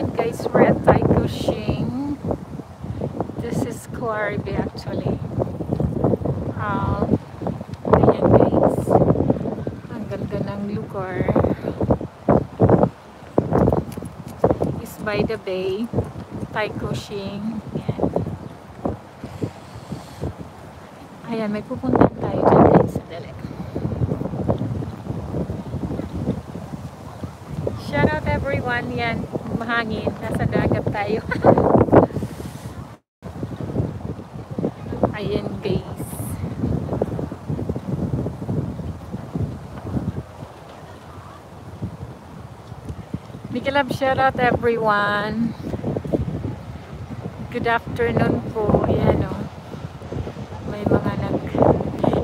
Ayan guys, we're at Taikushing. This is Quarry actually. Um, ayan guys. Ang ganda ng lugar. Is by the bay. Taikushing. Ayan. Ayan, may pupuntahan tayo dyan guys sa Delek. Shout out everyone. Yan, mahangin. Nasa dagat tayo. Ayan guys. Mikilab shout out everyone. Good afternoon po. Ayan o. May mga nag...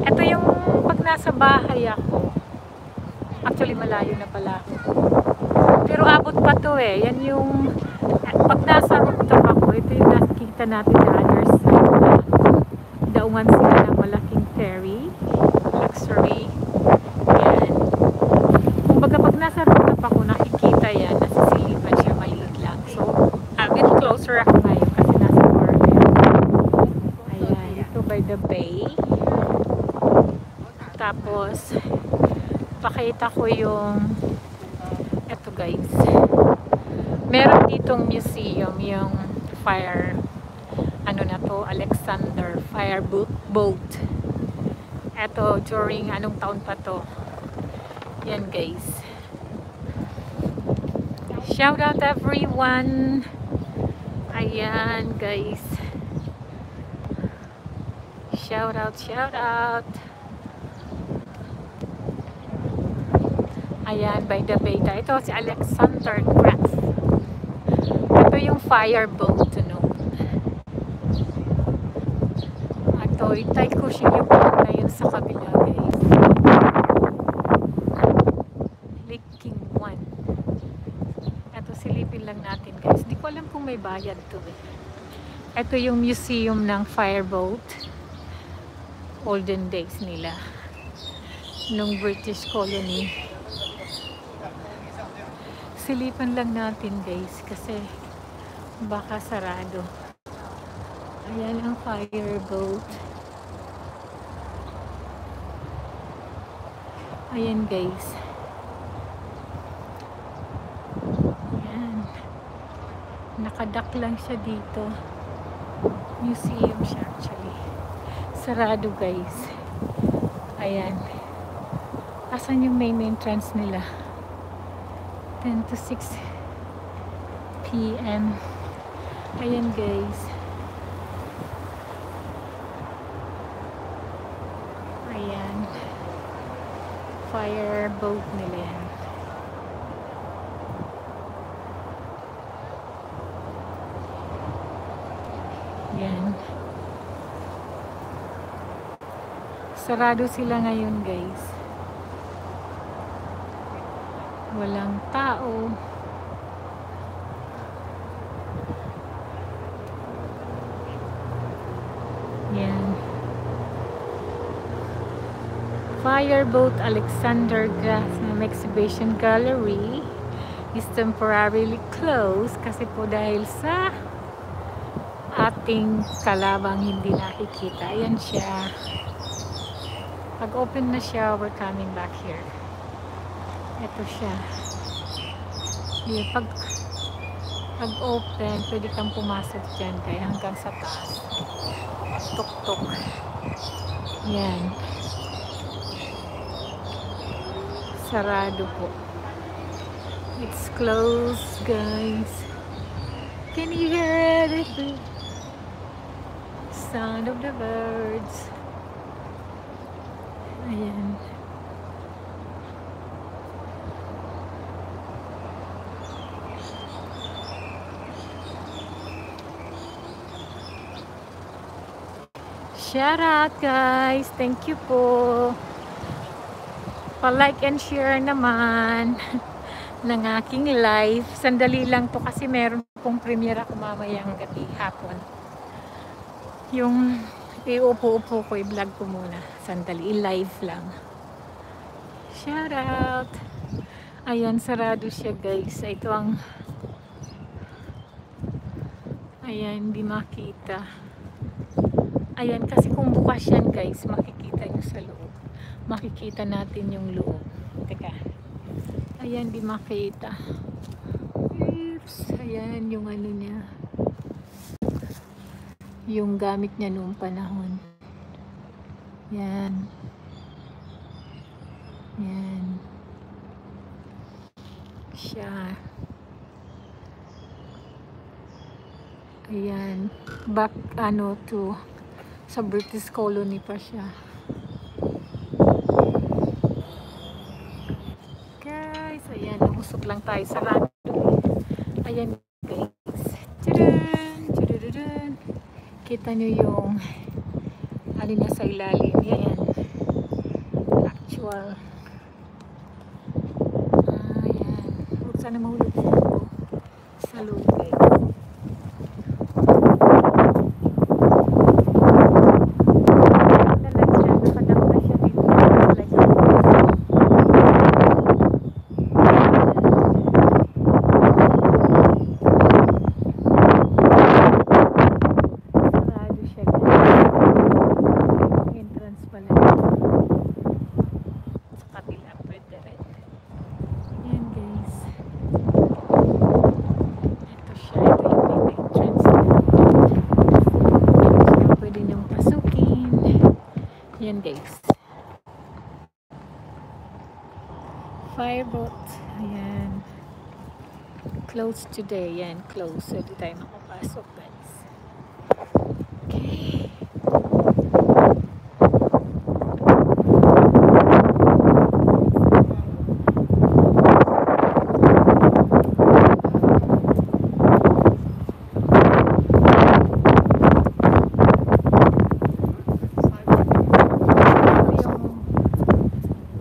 Ito yung pag nasa bahay ako. Actually malayo na pala ako. Pa to eh. Yan yung pag nasa rooftop ako, ito yung nakikita natin the other side na daungan sila ng malaking ferry. Luxury. Yan. Kumbaga pag nasa rooftop ako, nakikita yan. Nasisilipan siya maliit lang. So, a bit closer ako ngayon kasi nasa corner. Ayan. Ito by the bay. Tapos, pakita ko yung eto guys ditong museum yung fire ano na to Alexander fire boat, eto during anong taon pa to? Yan guys. Shout out everyone. Ayan guys. Shout out shout out. Ayan, by the tayo. Ito si Alexander. Ito fireboat, no? Ito, itay ko siya yung na yun sa kabila, guys. Lake King 1. Ito, silipin lang natin, guys. Hindi ko alam kung may bayad to, eh. Ito yung museum ng fireboat. Olden days nila. Nung British colony silipan lang natin guys kasi baka sarado. Ayan ang fireboat ayan guys. Ayan. Nakadak lang siya dito. Museum siya actually. Sarado guys. Ayan. Asan yung main entrance nila? 10 to 6 p.m. Ayan guys. Ayan. Fire boat nila yan. Yan. Sarado sila ngayon guys. walang tao yan Fireboat Alexander Grass ng Exhibition Gallery is temporarily closed kasi po dahil sa ating kalabang hindi nakikita. Ayan siya. Pag open na siya, we're coming back here. Ito siya. Yeah, pag pag open, pwede kang pumasok dyan kaya hanggang sa taas. Tuk-tuk. Yan. Sarado po. It's closed, guys. Can you hear it? Sound of the birds. Ayan. Shout out guys. Thank you po. Pa-like and share naman ng aking live. Sandali lang to kasi meron pong premiere ako mamayang gabi hapon. Yung iupo-upo ko, i-vlog ko muna. Sandali, i-live lang. Shout out. Ayan, sarado siya guys. Ito ang Ayan, hindi makita. Ayan, kasi kung bukas yan guys, makikita nyo sa loob. Makikita natin yung loob. Teka. Ayan, di makita. Oops. Ayan, yung ano niya. Yung gamit niya noong panahon. Yan. Yan. Siya. Ayan. Back, ano, to sa British colony pa siya. Guys, ayan. Umusok lang tayo sa radyo. Ayan, guys. Tadaan! Tadadadaan! Kita nyo yung alin na sa ilalim. Yan. Actual. Ayan. Huwag sana mahulog sa loob, guys. Talaga siya, nakadam na siya dito. Like, sarado siya. Entrance pala dito. Sa kabila, pwede rin. Yan guys. Ito siya. Ito yung main entrance. Siya pwede niyong pasukin. Yan guys. Fireboat. Ayan. Closed today. Yan, closed. So, di tayo makapasok guys. Okay. Ito yung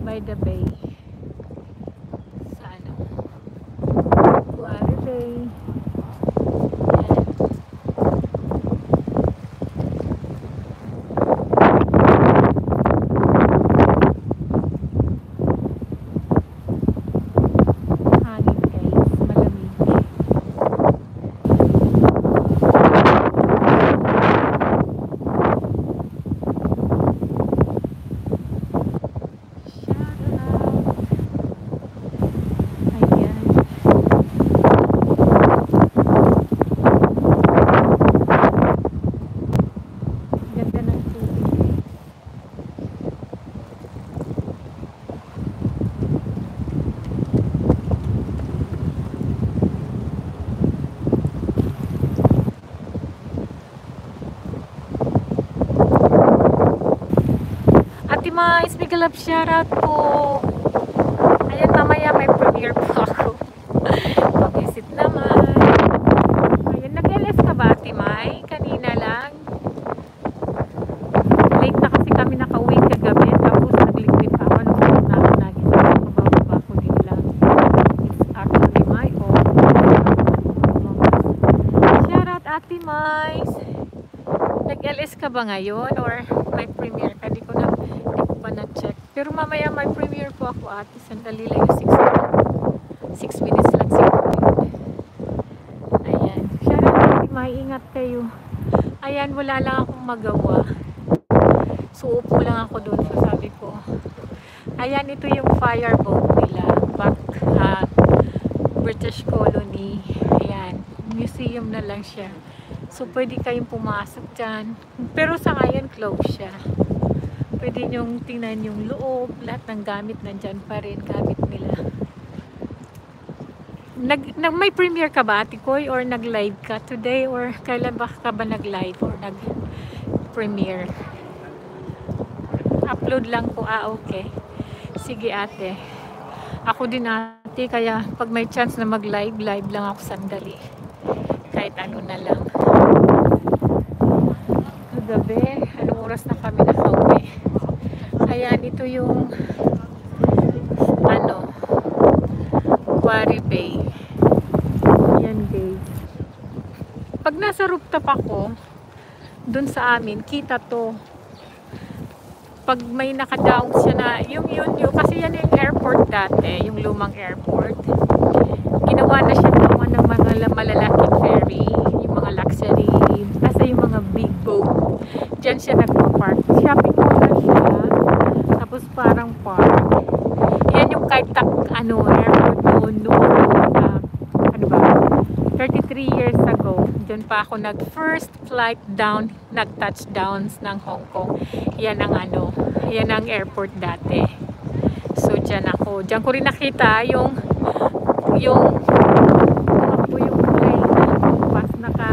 by the bay. Sa ano? Quarry Bay. Yan. Hangin guys, malamig. Shout out. Ayan. Ganda ng tubig. Ate Love shoutout po. Ayan, mamaya may premiere po ako. Pag-visit naman. Ayan, nag-LS ka ba, Ate Mai? Kanina lang. Late na kasi kami nakauwi kagabi. Tapos nagliquid pa ako. Nung na ako nagising. Mababa ko din lang. It's actually my own. Shoutout, Ate Mais. Nag-LS ka ba ngayon? Or may premiere ka? Di ko na, di ko pa na-check. Mamaya may premiere po ako ate. Sandali lang yung 6 6 minutes lang siguro yun. Ayan. Shoutout ate, maingat kayo. Ayan, wala lang akong magawa. So, upo lang ako doon. So, sabi ko, ayan, ito yung fireboat nila. Back, ah, British colony. Ayan. Museum na lang siya. So, pwede kayong pumasok dyan. Pero sa ngayon, close siya. Pwede nyong tingnan yung loob. Lahat ng gamit nandyan pa rin. Gamit nila. Nag, nag, may premiere ka ba, Ate Koy? Or nag-live ka today? Or kailan ba ka ba nag-live? Or nag-premiere? Upload lang po. Ah, okay. Sige, ate. Ako din, ate. Kaya pag may chance na mag-live, live lang ako sandali. Kahit ano na lang. Kagabi, anong oras na kami? Ayan, ito yung ano, Quarry Bay. Yan guys. Pag nasa rooftop ako, dun sa amin, kita to. Pag may nakadown siya na, yung yun yun, kasi yan yung airport dati, yung lumang airport. Ginawa na siya ng ng mga malalaking ferry, yung mga luxury 33 years ago, dyan pa ako nag first flight down, nag touchdowns ng Hong Kong. Yan ang ano, yan ang airport dati. So dyan ako, dyan ko rin nakita yung yung tumakbo yung plane lumagpas naka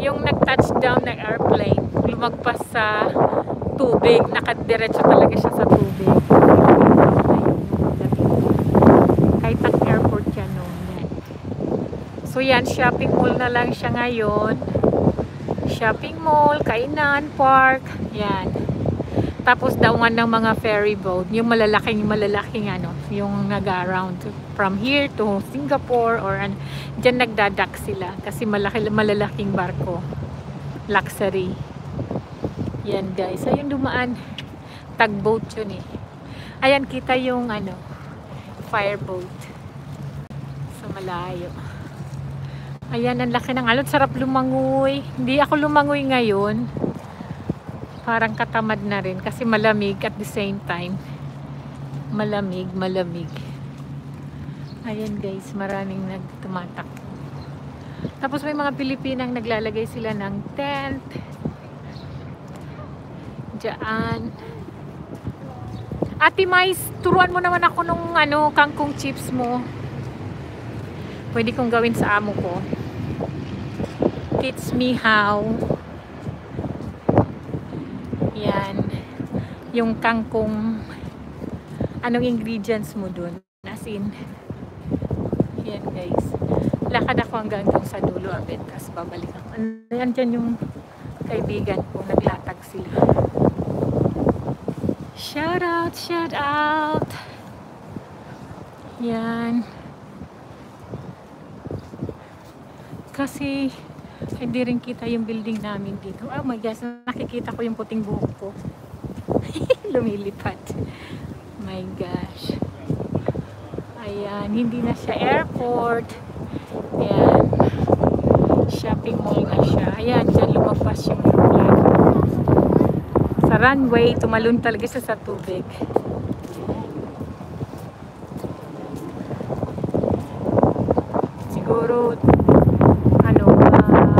yung nag touchdown ng airplane lumagpas sa tubig nakadiretso talaga siya sa tubig kahit ang airport yan noon yan. So yan shopping mall na lang siya ngayon. Shopping mall, kainan, park yan. Tapos daungan ng mga ferry boat. Yung malalaking malalaking ano yung nag-around from here to Singapore or an, dyan nagdadak sila kasi malaki, malalaking barko. Luxury. Yan guys. Ayun dumaan. Tugboat yun eh. Ayan kita yung ano fireboat. Sa malayo ayan ang laki ng alon. Sarap lumangoy. Hindi ako lumangoy ngayon. Parang katamad na rin kasi malamig at the same time. Malamig malamig. Ayan guys. Maraming nagtumatak. Tapos may mga Pilipinang naglalagay sila ng tent. Dyan Ate Mais, turuan mo naman ako nung ano, kangkong chips mo. Pwede kong gawin sa amo ko teach me how yan. Yung kangkong anong ingredients mo dun. As in, yan guys. Lakad ako hanggang doon sa dulo abet. Tapos babalik ako. Yan dyan yung kaibigan ko. Naglatag sila. Shout out, shout out. Yan. Kasi hindi rin kita yung building namin dito. Oh my gosh, nakikita ko yung puting buhok ko. Lumilipad. My gosh. Ayan, hindi na siya airport. Ayan. Shopping mall na siya. Ayan, dyan lumagpas yung aeroplane. Sa runway, tumalon talaga siya sa tubig. Siguro, ano, uh,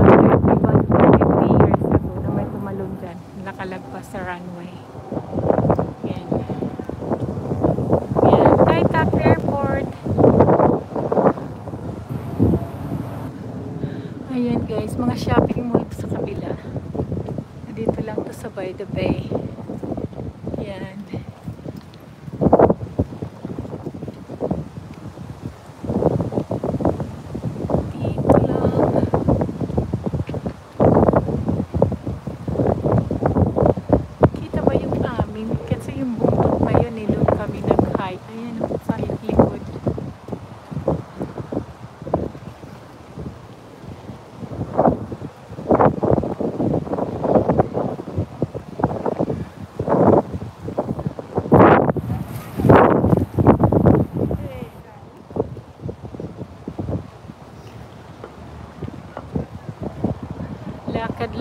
31, 23 years ago na may tumalon dyan. Nakalagpas sa runway. Yan. Yan. Kahit top airport. Ayan guys, mga shopping mall sa kabila. Dito lang to sa by the bay. Yan. Dito lang. Kita ba yung amin? Kasi yung bundok na yun, eh, doon kami nag-hike. Ayan, oh, sa likod.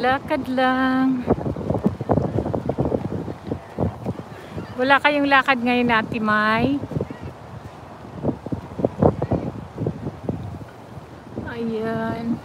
Lakad-lakad lang. Wala kayong lakad ngayon, Ate Mai? Ayan.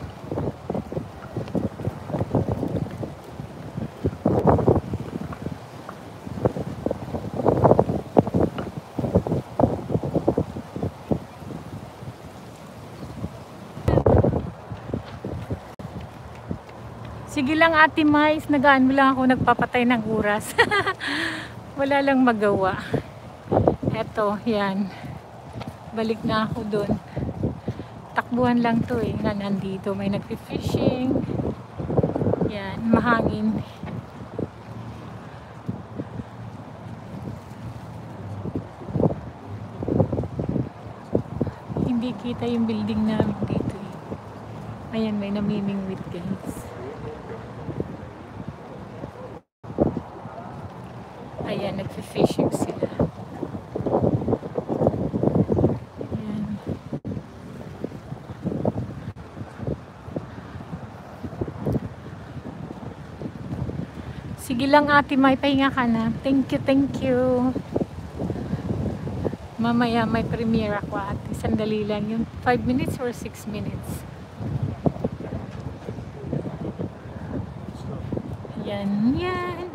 Sige lang Ate Mais, nagaan mo lang ako nagpapatay ng oras. Wala lang magawa. Eto, yan. Balik na ako doon. Takbuhan lang to eh, na nandito. May nagpi-fishing. Yan, mahangin. Hindi kita yung building namin dito eh. Ayan, may namimingwit guys. Ayan, nagfi-fishing sila. Ayan. Sige lang ate, may pahinga ka na. Thank you, thank you. Mamaya may premiere ako ate. Sandali lang yun. 5 minutes or 6 minutes. Yan, yan.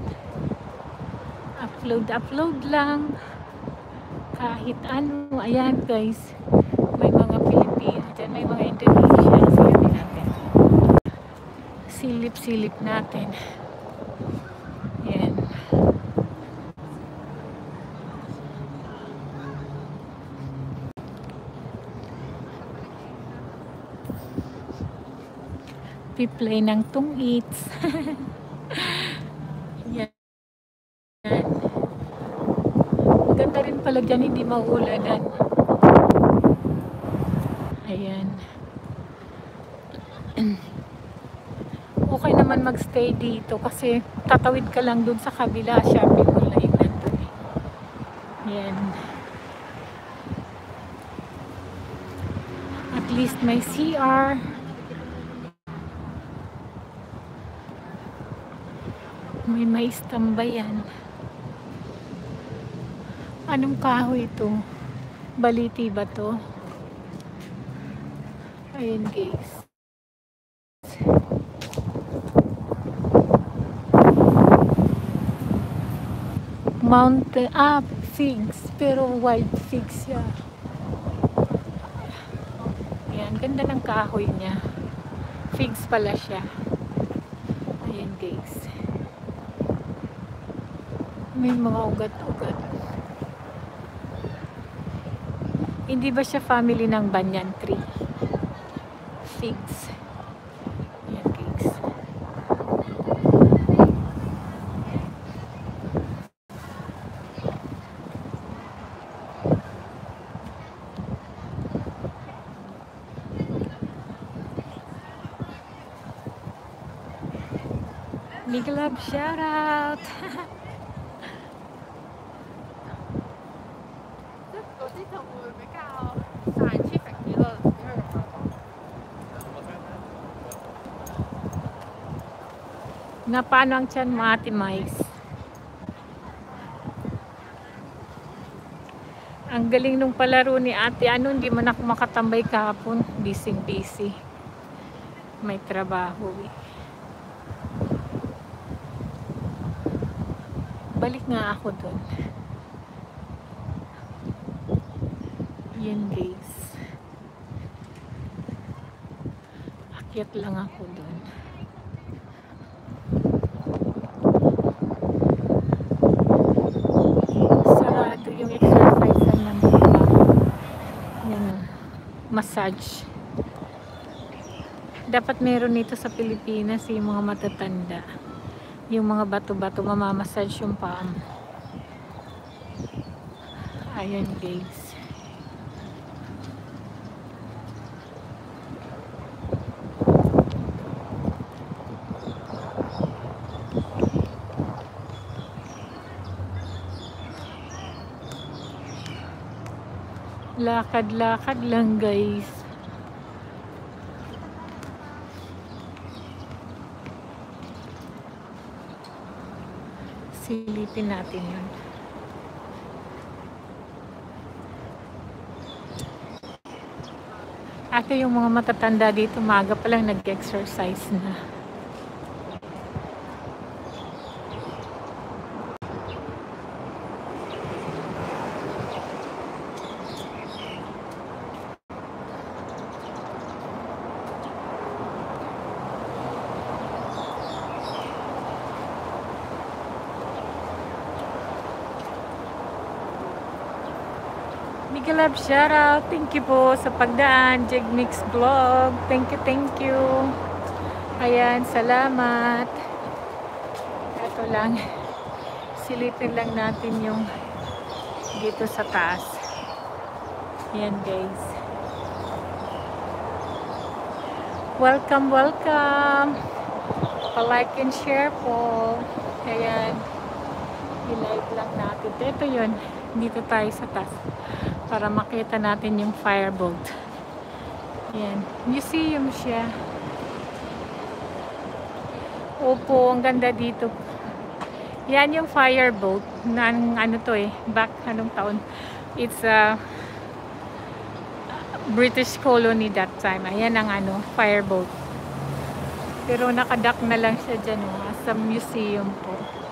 Upload, upload lang. Kahit ano. Ayan guys. May mga Pilipino dyan. May mga Indonesia. Silipin natin. Silip-silip natin. Yan. Piplay ng tung eats. Yan. Maganda rin pala dyan, hindi maulanan. Ayan. Okay naman magstay dito kasi tatawid ka lang dun sa kabila shopping mall na yun nandun eh. At least may CR. May mais tambayan. Anong kahoy ito? Baliti ba to? Ayun guys. Mountain, ah, figs. Pero wild figs siya. Ayan, ganda ng kahoy niya. Figs pala siya. Ayan guys. May mga ugat-ugat. Hindi ba siya family ng banyan tree? Figs. Ayan guys. Big love shout out. Na paano ang tiyan mo ate Mais? Ang galing nung palaro ni ate. Ano, hindi man ako makatambay kahapon. Busy busy. May trabaho eh. Balik nga ako doon. Yan guys. Akyat lang ako doon. sarado yung exercise ng mga yung massage. Dapat meron nito sa Pilipinas yung mga matatanda. Yung mga bato-bato mamamassage yung paa ayan guys lakad-lakad lang guys. Silipin natin yun. Ate yung mga matatanda dito maga pa lang nag-exercise na Miguel Lab shoutout. Thank you po sa pagdaan. Jeg Mix Vlog. Thank you, thank you. Ayan, salamat. Ito lang. Silipin lang natin yung dito sa taas. Ayan guys. Welcome, welcome. Pa-like and share po. Ayan. I-like lang natin. Ito yun. Dito tayo sa taas para makita natin yung firebolt. Yan. Museum siya. Opo, ang ganda dito. Yan yung firebolt na ano to eh, back anong taon. It's uh, British colony that time. Ayan ang ano, fireboat. Pero nakadak na lang siya dyan oh, sa museum po.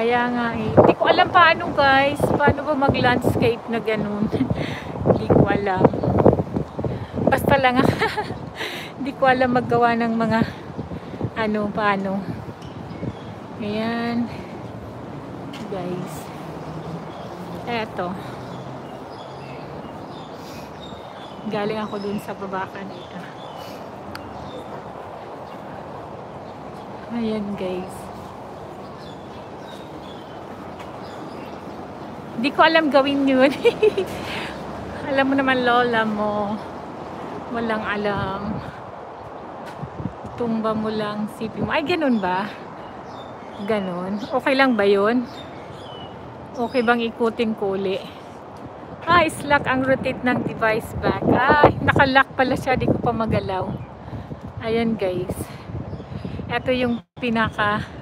Kaya nga eh, hindi ko alam paano guys, paano ba mag-landscape na ganun. Hindi ko alam. Basta lang hindi ko alam maggawa ng mga ano, paano. Ayan. Guys. Eto. Galing ako dun sa baba kanina. Ayan guys. Hindi ko alam gawin yun. alam mo naman lola mo. Walang alam. Tumba mo lang, sipi mo. Ay, ganun ba? Ganun. Okay lang ba yun? Okay bang ikuting kuli? Ah, islock ang rotate ng device back. Ay, nakalock pala siya. Di ko pa magalaw. Ayan guys. Ito yung pinaka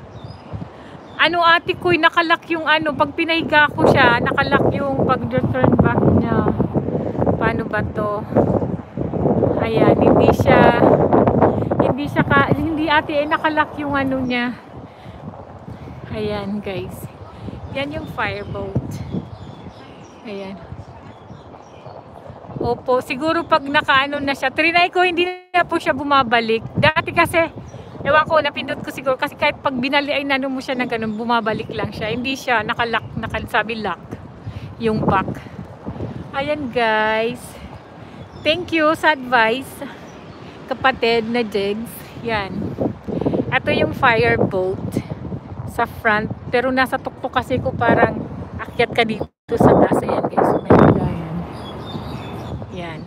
ano ate ko, nakalock yung ano, pag pinahiga ko siya, nakalock yung pag return back niya. Paano ba to? Ayan, hindi siya hindi siya ka, hindi ate eh, nakalock yung ano niya. Ayan guys. Yan yung fireboat. Ayan. Opo, siguro pag nakaano na siya, trinay ko hindi na po siya bumabalik. Dati kasi, ewan ko, napindot ko siguro kasi kahit pag binali ay nano mo siya na ganun, bumabalik lang siya. Hindi siya nakalock, nakasabi lock yung back. Ayan guys. Thank you sa advice. Kapatid na Jigs. Yan. Ito yung fireboat sa front. Pero nasa tuktok kasi ko parang akyat ka dito sa taas. Ayan guys. May higayan. Yan.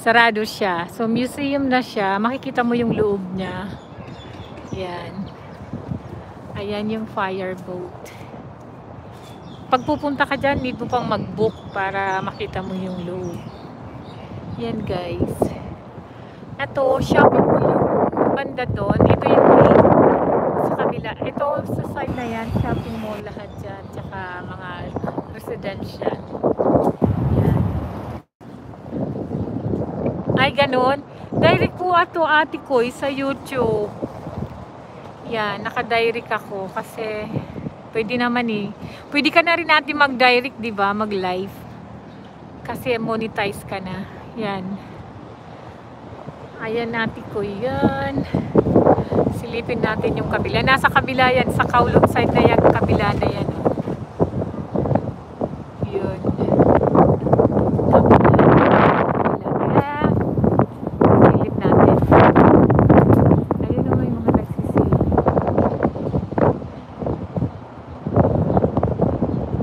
Sarado siya. So museum na siya. Makikita mo yung loob niya. Yan. Ayan yung fireboat. Pag pupunta ka dyan, need mo pang mag-book para makita mo yung loob. Yan guys. Ito, shopping mo yung banda doon. Ito yung main sa kabila. Ito sa side na yan, shopping mall lahat dyan. Tsaka mga residential. Yan. Ay, ganun. Direct po ato ate ko sa YouTube. Yan, naka-direct ako kasi pwede naman eh. Pwede ka na rin natin mag-direct, di ba? Mag-live. Kasi monetize ka na. Yan. Ayan natin ko yan. Silipin natin yung kabila. Nasa kabila yan. Sa Kowloon side na yan. Kabila na yan. oh. Yun. Kabila. Silip natin. Ayun naman yung mga nagsisilip.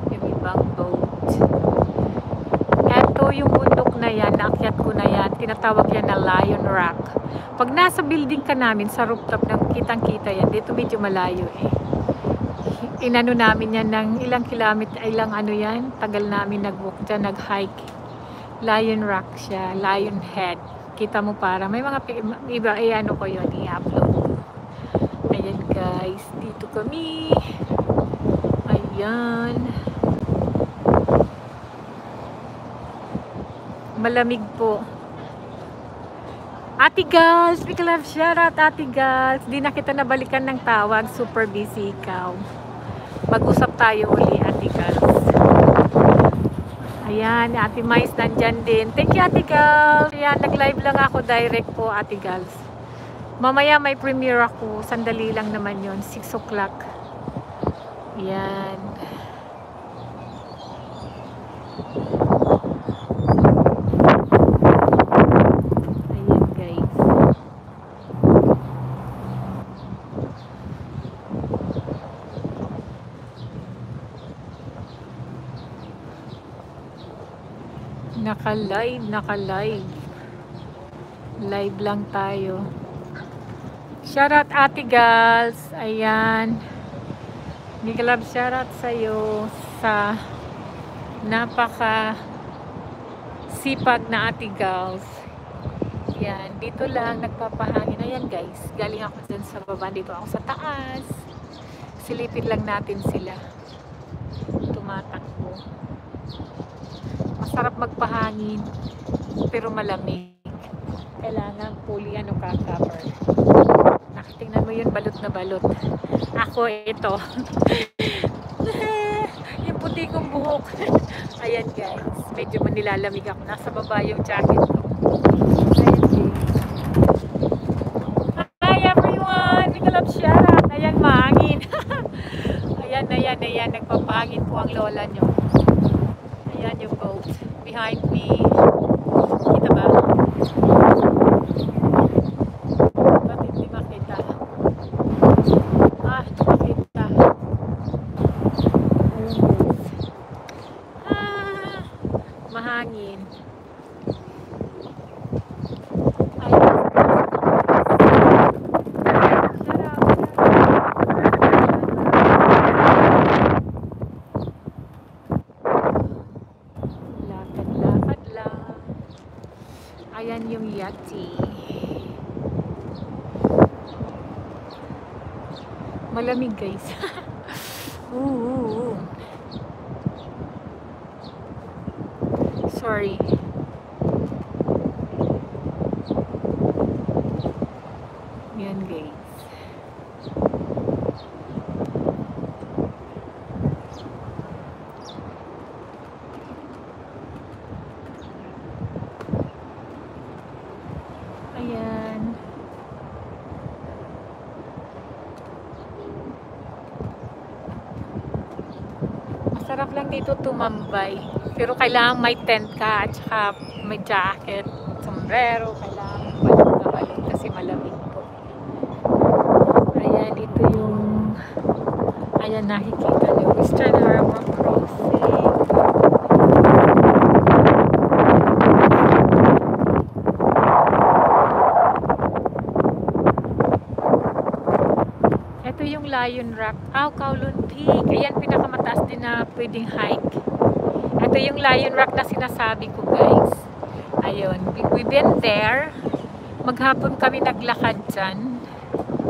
Yung ibang boat. Ito yung bundok na yan, naakyat ko na yan, tinatawag yan na Lion Rock. Pag nasa building ka namin, sa rooftop, ng kitang-kita yan, dito medyo malayo eh. Inano namin yan ng ilang kilometer, ilang ano yan, tagal namin nag-walk dyan, nag-hike. Lion Rock siya, Lion Head. Kita mo para, may mga, iba, eh ano ko yun, i-upload. Ayan guys, dito kami. Ayan. Malamig po. Ate Gals, big love shout out Ate Gals. Di na kita nabalikan ng tawag, super busy ikaw. Mag-usap tayo uli Ate Gals. Ayan, Ate Mais nandyan din. Thank you Ate Gals. Ayan, nag-live lang ako direct po Ate Gals. Mamaya may premiere ako. Sandali lang naman yon 6 o'clock. Ayan guys. Naka-live, naka-live. Live lang tayo. Shoutout Ate Gals. Ayan. Nikalab shoutout sa'yo sa napaka sipag na Ate Gals. Yan, dito lang nagpapahangin. Ayan guys, galing ako dun sa baba. Dito ako sa taas. Silipin lang natin sila. Tumatakbo. Masarap magpahangin, pero malamig. Kailangan fully ano ka cover. Nakatingnan mo yun, balot na balot. Ako, ito. yung puti kong buhok. Ayan guys, medyo manilalamig ako. Nasa baba yung jacket ko. Hi everyone! Mikalap siya. Ayan, mahangin. ayan, ayan, ayan. Nagpapahangin po ang lola nyo. Ayan yung boat. Behind me. Kita ba? Ba't hindi makita? Ah, makita. Ayan guys. Ah, mahangin. Ayan. Lakad-lakad lang. Ayan yung yati. Malamig guys. ooh, ooh, ooh. Sorry. Yan guys. Ayan. Masarap lang dito tumambay. Pero kailangan may tent ka at saka may jacket, sombrero, kailangan balot na balot kasi malamig po. Ayan, ito yung ayan nakikita niyo. Western Harbor Crossing. Ito yung Lion Rock. Ah, Kowloon Peak. Ayan, na pwedeng hike. Ito yung Lion Rock na sinasabi ko, guys. Ayun. We- We've been there. Maghapon kami naglakad dyan.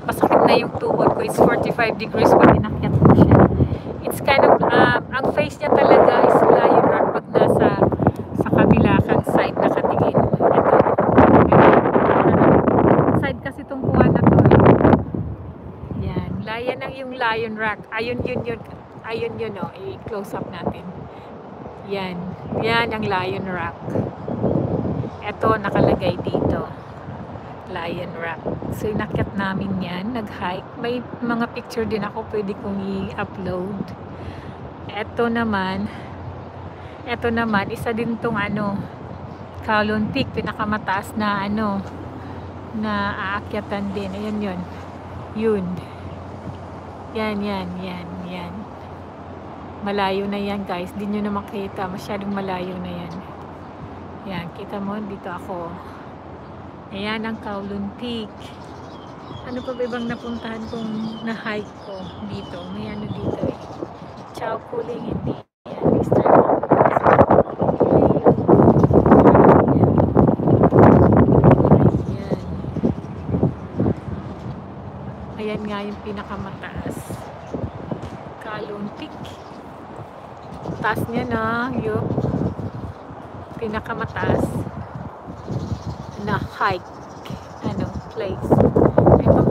Masakit na yung tuhod ko. It's 45 degrees pag inakyat mo siya. It's kind of, uh, ang face niya talaga is Lion Rock pag nasa sa kabila kang side nakatingin. Ito. Side kasi itong na to. eh. Yan. Layan ang yung Lion Rock. Ayun yun yun. Ayun yun oh. I-close up natin. Yan. Yan ang Lion Rock. Ito nakalagay dito. Lion Rock. So inakyat namin yan. Nag-hike. May mga picture din ako pwede kong i-upload. Ito naman. Ito naman. Isa din tong ano. Kowloon Peak. Pinakamataas na ano na aakyatan din. Ayan yun. Yun. Yan, yan, yan. Malayo na yan guys. Di nyo na makita. Masyadong malayo na yan. Yan, kita mo, dito ako. Ayan ang Kowloon Peak. Ano pa ba ibang napuntahan kong na-hike ko dito? May ano dito eh. Chow Kuling, hindi. Ayan. Ayan nga yung pinakamataas. Kowloon Peak. Taas niya na yung pinakamataas na hike ano, place.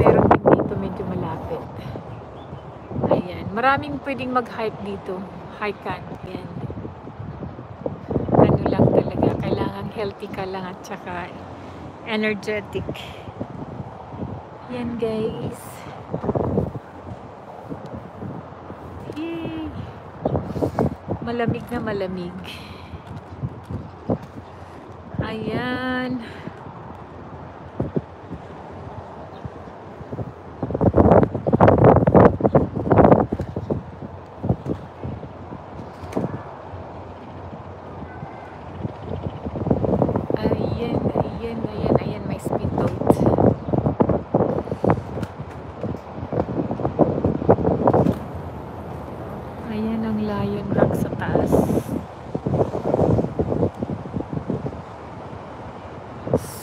Meron din dito medyo malapit. Ayan. Maraming pwedeng mag-hike dike Hikean. Ayan. Ano lang talaga. Kailangan healthy ka lang at saka energetic. Yan guys. Yay! Malamig na malamig. Ayan. Ayan, ayan, ayan, ayan, may speedboat. Ayan ang Lion Rock sa taas.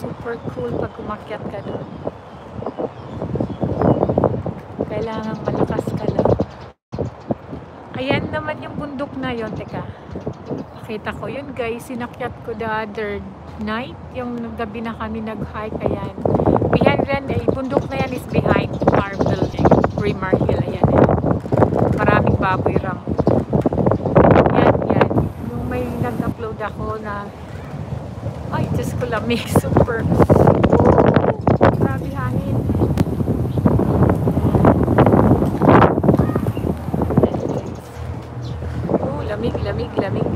Super cool pag umakyat ka doon. Kailangan malakas ka lang. Ayan naman yung bundok na yon Teka. Pakita ko yun guys, sinakyat ko the other night, yung gabi na kami nag-hike, ayan. Behind yan, eh, bundok na yan is behind our building, Remar Hill, ayan. ayan. Maraming baboy ram. Yan, yan. Yung may nag-upload ako na, ay, Diyos ko lamig, super. Oh, grabe hangin. Oh, lamig, lamig, lamig.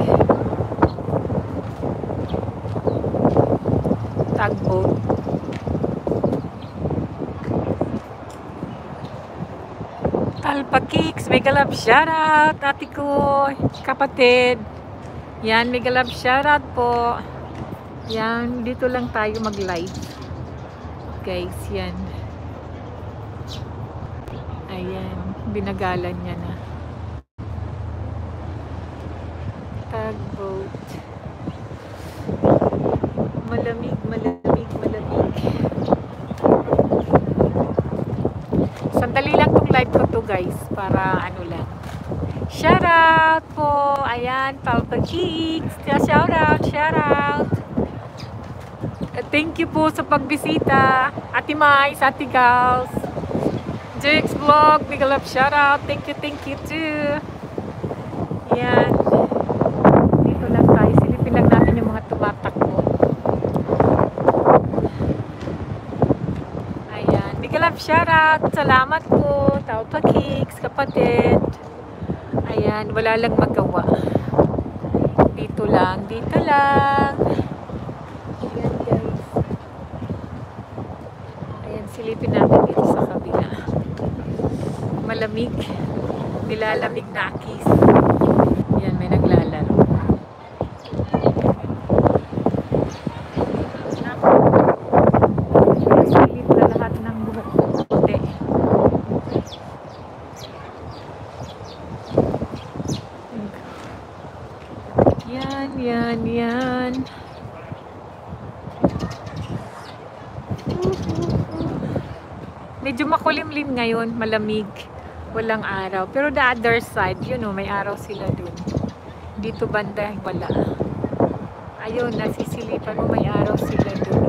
Tugboat. Kicks, mega love shoutout, ate ko, kapatid. Yan, mega love shoutout po. Yan, dito lang tayo mag-live. Guys, yan. Ayan, binagalan niya na. Tugboat. Malamig, malamig, malamig. Sandali lang tong live ko to guys, para ano lang. Shout out po! Ayan, Palpa Cheeks! Shout out, shout out! Uh, Thank you po sa pagbisita. Ate Mais, Ate Gals. Jake's Vlog, big love shout out. Thank you, thank you too. Yan. Dito lang tayo. Silipin lang natin yung mga tumatakbo. Ayan. Big love shout out. Salamat po. Taupa Kicks, kapatid. Ayan. Wala lang magawa. Dito lang. Dito lang. Ayan guys. Ayan. Silipin natin dito sa kabila. Malamig. Nilalamig na akis. Yan, may naglalaro. Silip na lahat ng buhok ko. Puti. Yan, yan, yan. Medyo makulimlim ngayon, malamig. Walang araw. Pero the other side, you know, may araw sila dun. Dito banda, wala. Ayun, nasisilipan mo, may araw sila dun.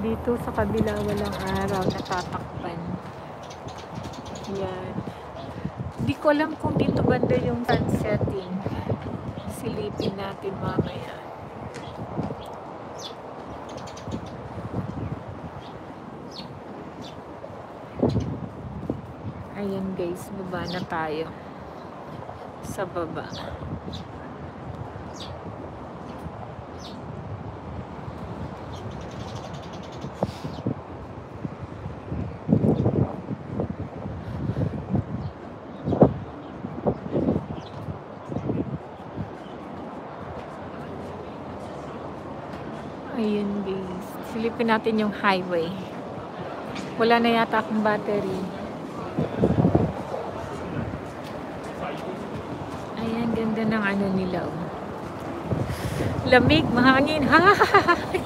Dito sa kabila, walang araw, natatakpan. Yan. Di ko alam kung dito banda yung sun setting. Silipin natin mamaya. Ayan guys, baba na tayo. Sa baba. Ayan guys. Silipin natin yung highway. Wala na yata akong battery. Ayan, ganda ng ano nila. Oh. Lamig, mahangin. Ha!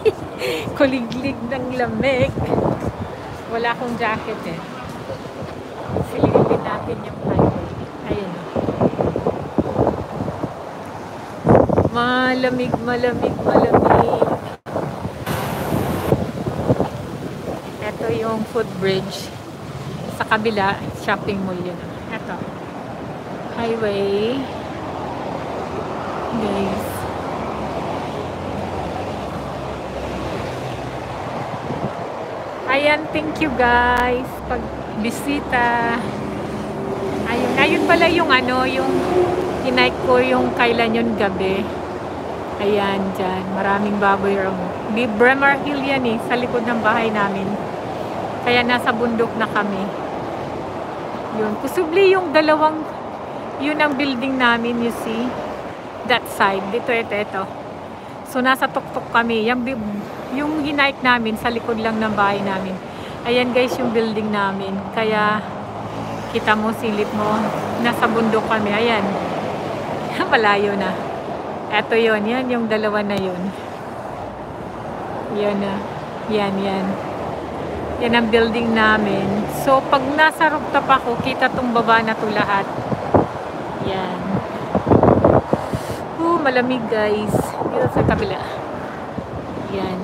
Kuliglig ng lamig. Wala akong jacket eh. Silipin natin yung highway. Ayan. oh. Malamig, malamig, malamig. Ito yung footbridge. Sa kabila, shopping mall yun. Ito. Highway. Guys. Ayan, thank you guys. Pag bisita. Ayun, ayun pala yung ano, yung hinike ko yung kailan yun gabi. Ayan, dyan. Maraming baboy ram. Di Bremer Hill yan eh, sa likod ng bahay namin. Kaya nasa bundok na kami. Yun. Kusubli yung dalawang, yun ang building namin, you see. That side. Dito, ito, ito. So, nasa tuktok kami. Yung, yung hinike namin, sa likod lang ng bahay namin. Ayan guys, yung building namin. Kaya, kita mo, silip mo, nasa bundok kami. Ayan. Malayo na. Eto yon yan yung dalawa na yun. Yan na. Yan, yan. Yan ang building namin. So, pag nasa rooftop ako, kita tong baba na to lahat. Yan. Malamig guys. Dito sa kabila. Yan.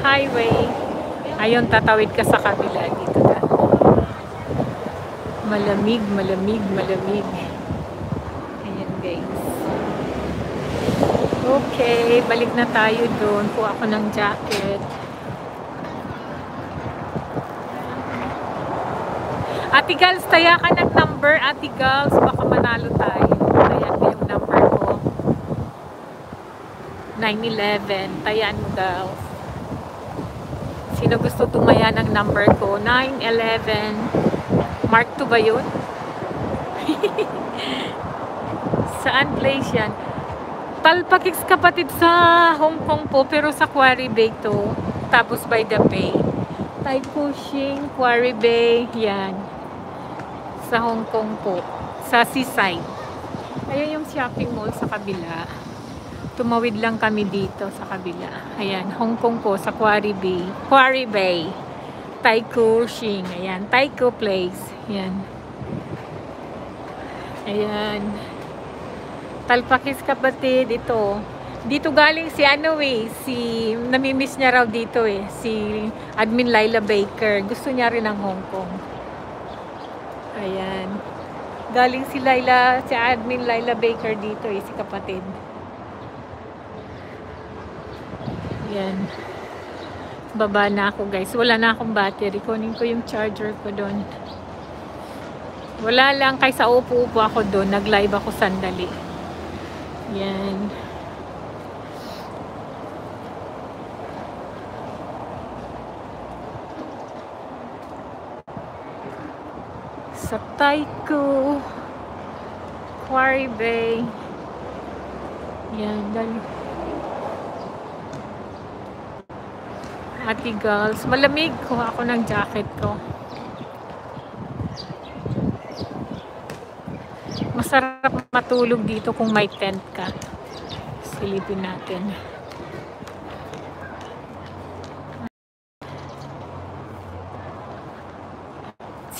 Highway. Ayun, tatawid ka sa kabila. Dito ka. Malamig, malamig, malamig. Ayan guys. Okay, balik na tayo doon. Kuha ako ng jacket. Ate Gals, taya ka ng number. Ate Gals, baka manalo tayo. Tayaan yung number ko. 911. Tayaan mo, Gals. Sino gusto tumaya ng number ko? 911. Mark 2 ba yun? Saan place yan? Talpakix kapatid sa Hong Kong po, pero sa Quarry Bay to. Tapos by the bay. Tai Pushing, Quarry Bay, yan. Sa Hong Kong po. Sa seaside. Ayun yung shopping mall sa kabila. Tumawid lang kami dito sa kabila. Ayan, Hong Kong po sa Quarry Bay. Quarry Bay. Taiko Shing. Ayan, Taiko Place. Ayan. Ayan. Talpakis kapatid, ito. Dito galing si ano eh, si, namimiss niya raw dito eh, si Admin Laila Baker. Gusto niya rin ng Hong Kong. Ayan. Galing si Laila, si Admin Laila Baker dito eh, si kapatid. Ayan. Baba na ako guys. Wala na akong battery. Kunin ko yung charger ko doon. Wala lang. Kaysa upo-upo ako doon. Nag-live ako sandali. Yan. Sa Taiko. Quarry Bay. Yan. Dali. Ate girls. Malamig. Kuha ako ng jacket ko. Masarap matulog dito kung may tent ka. Silipin natin.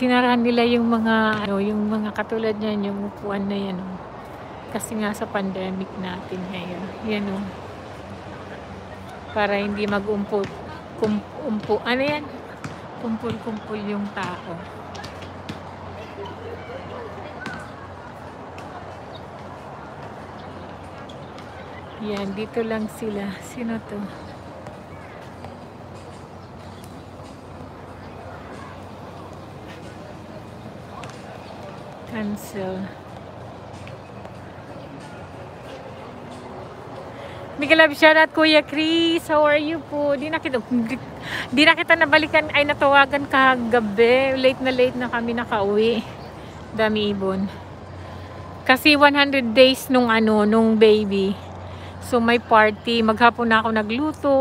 Sinarahan nila yung mga ano, yung mga katulad niyan, yung upuan na yan. Oh. Kasi nga sa pandemic natin ngayon. Yan oh. Para hindi mag-umpo ano yan? Kumpul-kumpul yung tao. Yan, dito lang sila. Sino to? Cancel. Miguel Love, shout out Kuya Chris. How are you po? Di na kita, di, di na kita nabalikan, ay natawagan kagabi. Late na late na kami nakauwi. Dami ibon. Kasi 100 days nung ano, nung baby. So may party, maghapon na ako nagluto.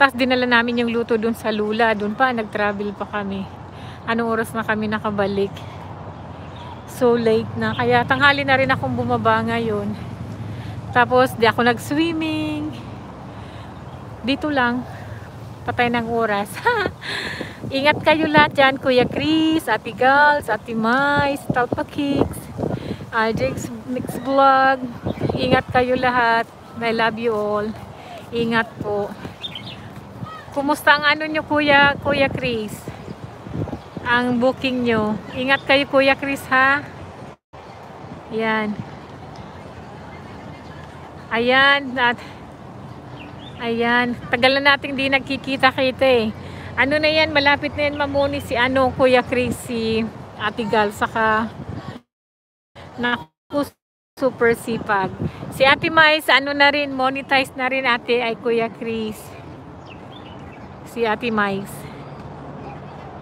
Tapos dinala namin yung luto dun sa Lula, dun pa, nag-travel pa kami. Anong oras na kami nakabalik? So late na, kaya tanghali na rin akong bumaba ngayon. Tapos di ako nag-swimming. Dito lang, patay ng oras. Ingat kayo lahat dyan, Kuya Chris, Ate Gals, Ate Mai, Talpa Kicks, uh, Jake's Mix Vlog. Ingat kayo lahat. I love you all. Ingat po. Kumusta ang ano nyo Kuya, Kuya Chris? Ang booking nyo. Ingat kayo Kuya Chris ha. Yan. Ayan. At, ayan. Tagal na nating di nagkikita-kita eh. Ano na yan, malapit na yan mamuni si ano, Kuya Chris, si Ate Gal, saka naku, super sipag. Si Ate Mais, ano na rin, monetize na rin ate ay Kuya Chris. Si Ate Mais.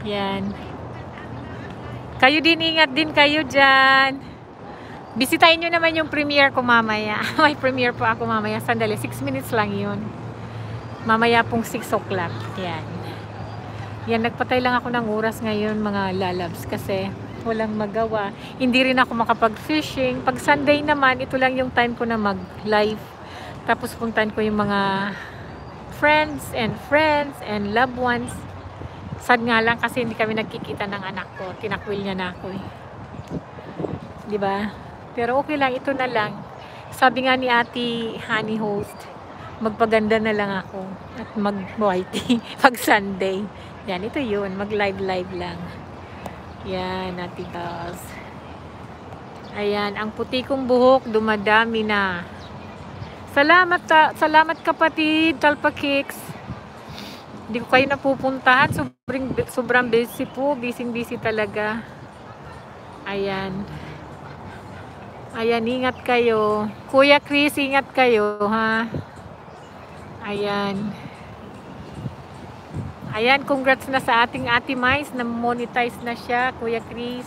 Yan. Kayo din, ingat din kayo dyan. Bisitahin nyo naman yung premiere ko mamaya. May premiere po ako mamaya. Sandali, 6 minutes lang yun. Mamaya pong 6 o'clock. Yan. Yan, nagpatay lang ako ng oras ngayon mga lalabs kasi walang magawa. Hindi rin ako makapag-fishing. Pag Sunday naman, ito lang yung time ko na mag-live. Tapos puntan ko yung mga friends and friends and loved ones. Sad nga lang kasi hindi kami nagkikita ng anak ko. Tinakwil niya na ako eh. ba? Pero okay lang, ito na lang. Sabi nga ni Ate Honey Host, magpaganda na lang ako at mag-whitey pag Sunday. Yan, ito yun. Mag-live-live lang. Yan, Ate Gals. Ayan, ang puti kong buhok, dumadami na. Salamat, ta- salamat kapatid, Talpa Kicks. Hindi ko kayo napupuntahan. Sobrang, sobrang busy po. Busy-busy talaga. Ayan. Ayan, ingat kayo. Kuya Chris, ingat kayo, ha? Ayan. Ayan, congrats na sa ating Ate Mais. Na-monetize na siya, Kuya Chris.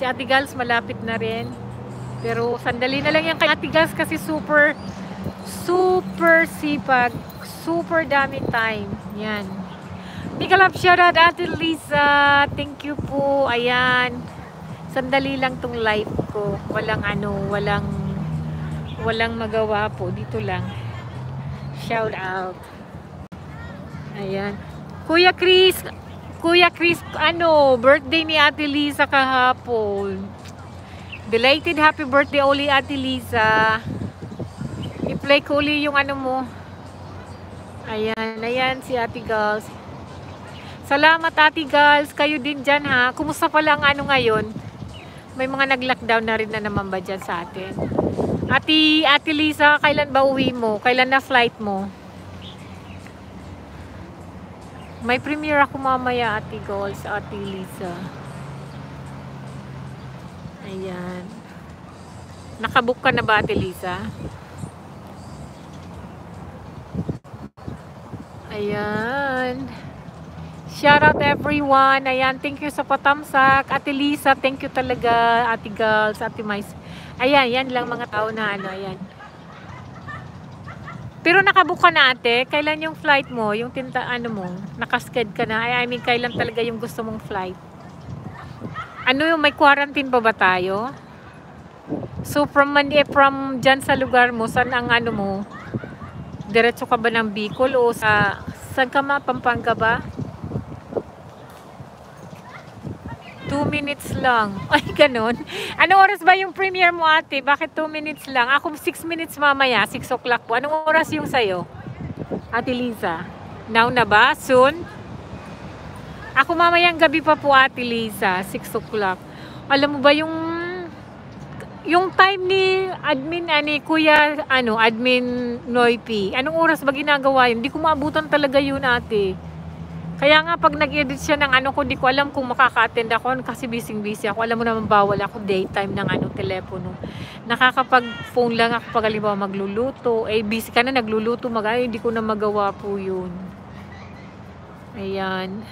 Si Ate Gals malapit na rin. Pero sandali na lang yan kay Ate Gals kasi super, super sipag. Super dami time. Yan. Big love shoutout Ate Lisa. Thank you po. Ayan. Sandali lang tong live ko. Walang ano, walang walang magawa po. Dito lang. Shout out. Ayan. Kuya Chris, Kuya Chris, ano, birthday ni Ate Lisa kahapon. Belated happy birthday uli Ate Lisa. I-play ko uli yung ano mo. Ayan, ayan si Ate Girls. Salamat Ate Girls, kayo din dyan ha. Kumusta pala ang ano ngayon? May mga nag-lockdown na rin na naman ba dyan sa atin? Ate, Ate Lisa, kailan ba uwi mo? Kailan na flight mo? May premiere ako mamaya, Ate Girls, Ate Lisa. Ayan. Nakabook ka na ba, Ate Lisa? Ayan. Shout out everyone. Ayan, thank you sa patamsak. Ate Lisa, thank you talaga. Ate Girls, Ate Mais. Ayan, yan lang mga tao na ano, ayan. Pero nakabook ka na ate, kailan yung flight mo? Yung tinta, ano mo, nakasked ka na? I, I mean, kailan talaga yung gusto mong flight? Ano yung, may quarantine pa ba tayo? So from, eh, from dyan sa lugar mo, saan ang ano mo? Diretso ka ba ng Bicol o sa, saan ka ma, Pampanga ba? Two minutes lang. Ay, ganun. Anong oras ba yung premiere mo, ate? Bakit two minutes lang? Ako, six minutes mamaya. Six o'clock po. Anong oras yung sa'yo? Ate Liza. Now na ba? Soon? Ako mamayang gabi pa po, Ate Liza. Six o'clock. Alam mo ba yung yung time ni admin ani kuya ano admin Noipi anong oras ba ginagawa yun hindi ko maabutan talaga yun ate kaya nga pag nag-edit siya ng ano ko, di ko alam kung makaka-attend ako kasi busy-busy ako. Alam mo naman bawal ako daytime ng ano telepono. Nakakapag-phone lang ako pag halimbawa magluluto. Eh busy ka na nagluluto mag ay, hindi ko na magawa po yun. Ayan.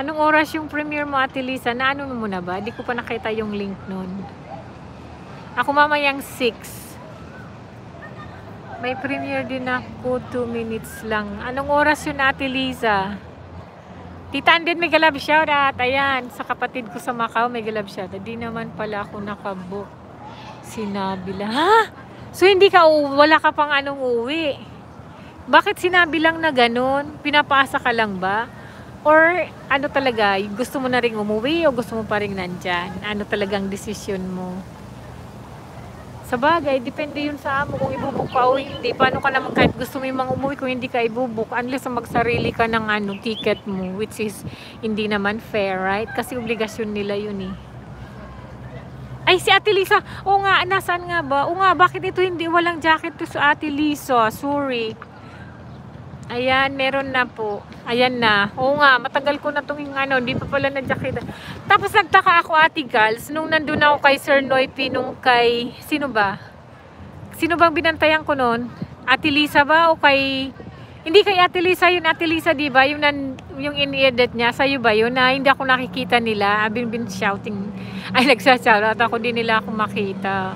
Anong oras yung premiere mo, Ate Lisa? Na ano mo na ba? Di ko pa nakita yung link nun. Ako mamayang 6. May premiere din ako, 2 minutes lang. Anong oras yun, Ate Liza? Tita Andin, may galab shoutout. Ayan, sa kapatid ko sa Macau, may galab shoutout. Di naman pala ako nakabook. Sinabi lang. Ha? So, hindi ka, wala ka pang anong uwi? Bakit sinabi lang na ganun? Pinapasa ka lang ba? Or ano talaga, gusto mo na rin umuwi o gusto mo pa rin nandyan? Ano talagang desisyon mo? Sa bagay, depende yun sa amo kung ibubuk pa o hindi. Paano ka naman kahit gusto mo mga umuwi kung hindi ka ibubuk unless magsarili ka ng ano, ticket mo which is hindi naman fair, right? Kasi obligasyon nila yun eh. Ay, si Ate Lisa. O nga, nasaan nga ba? O nga, bakit ito hindi walang jacket to sa Ate Lisa? Sorry. Ayan, meron na po. Ayan na. Oo nga, matagal ko na itong ano, hindi pa pala na jacket. Tapos nagtaka ako, Ate Gals, nung nandun ako kay Sir Noypi, nung kay, sino ba? Sino bang binantayan ko noon? Ate Lisa ba o kay, hindi kay Ate Lisa yun, Ate Lisa di ba? Yung, yung in-edit niya, sa'yo ba yun? Na hindi ako nakikita nila. I've been shouting. Ay, nagsashoutout ako, di nila ako makita.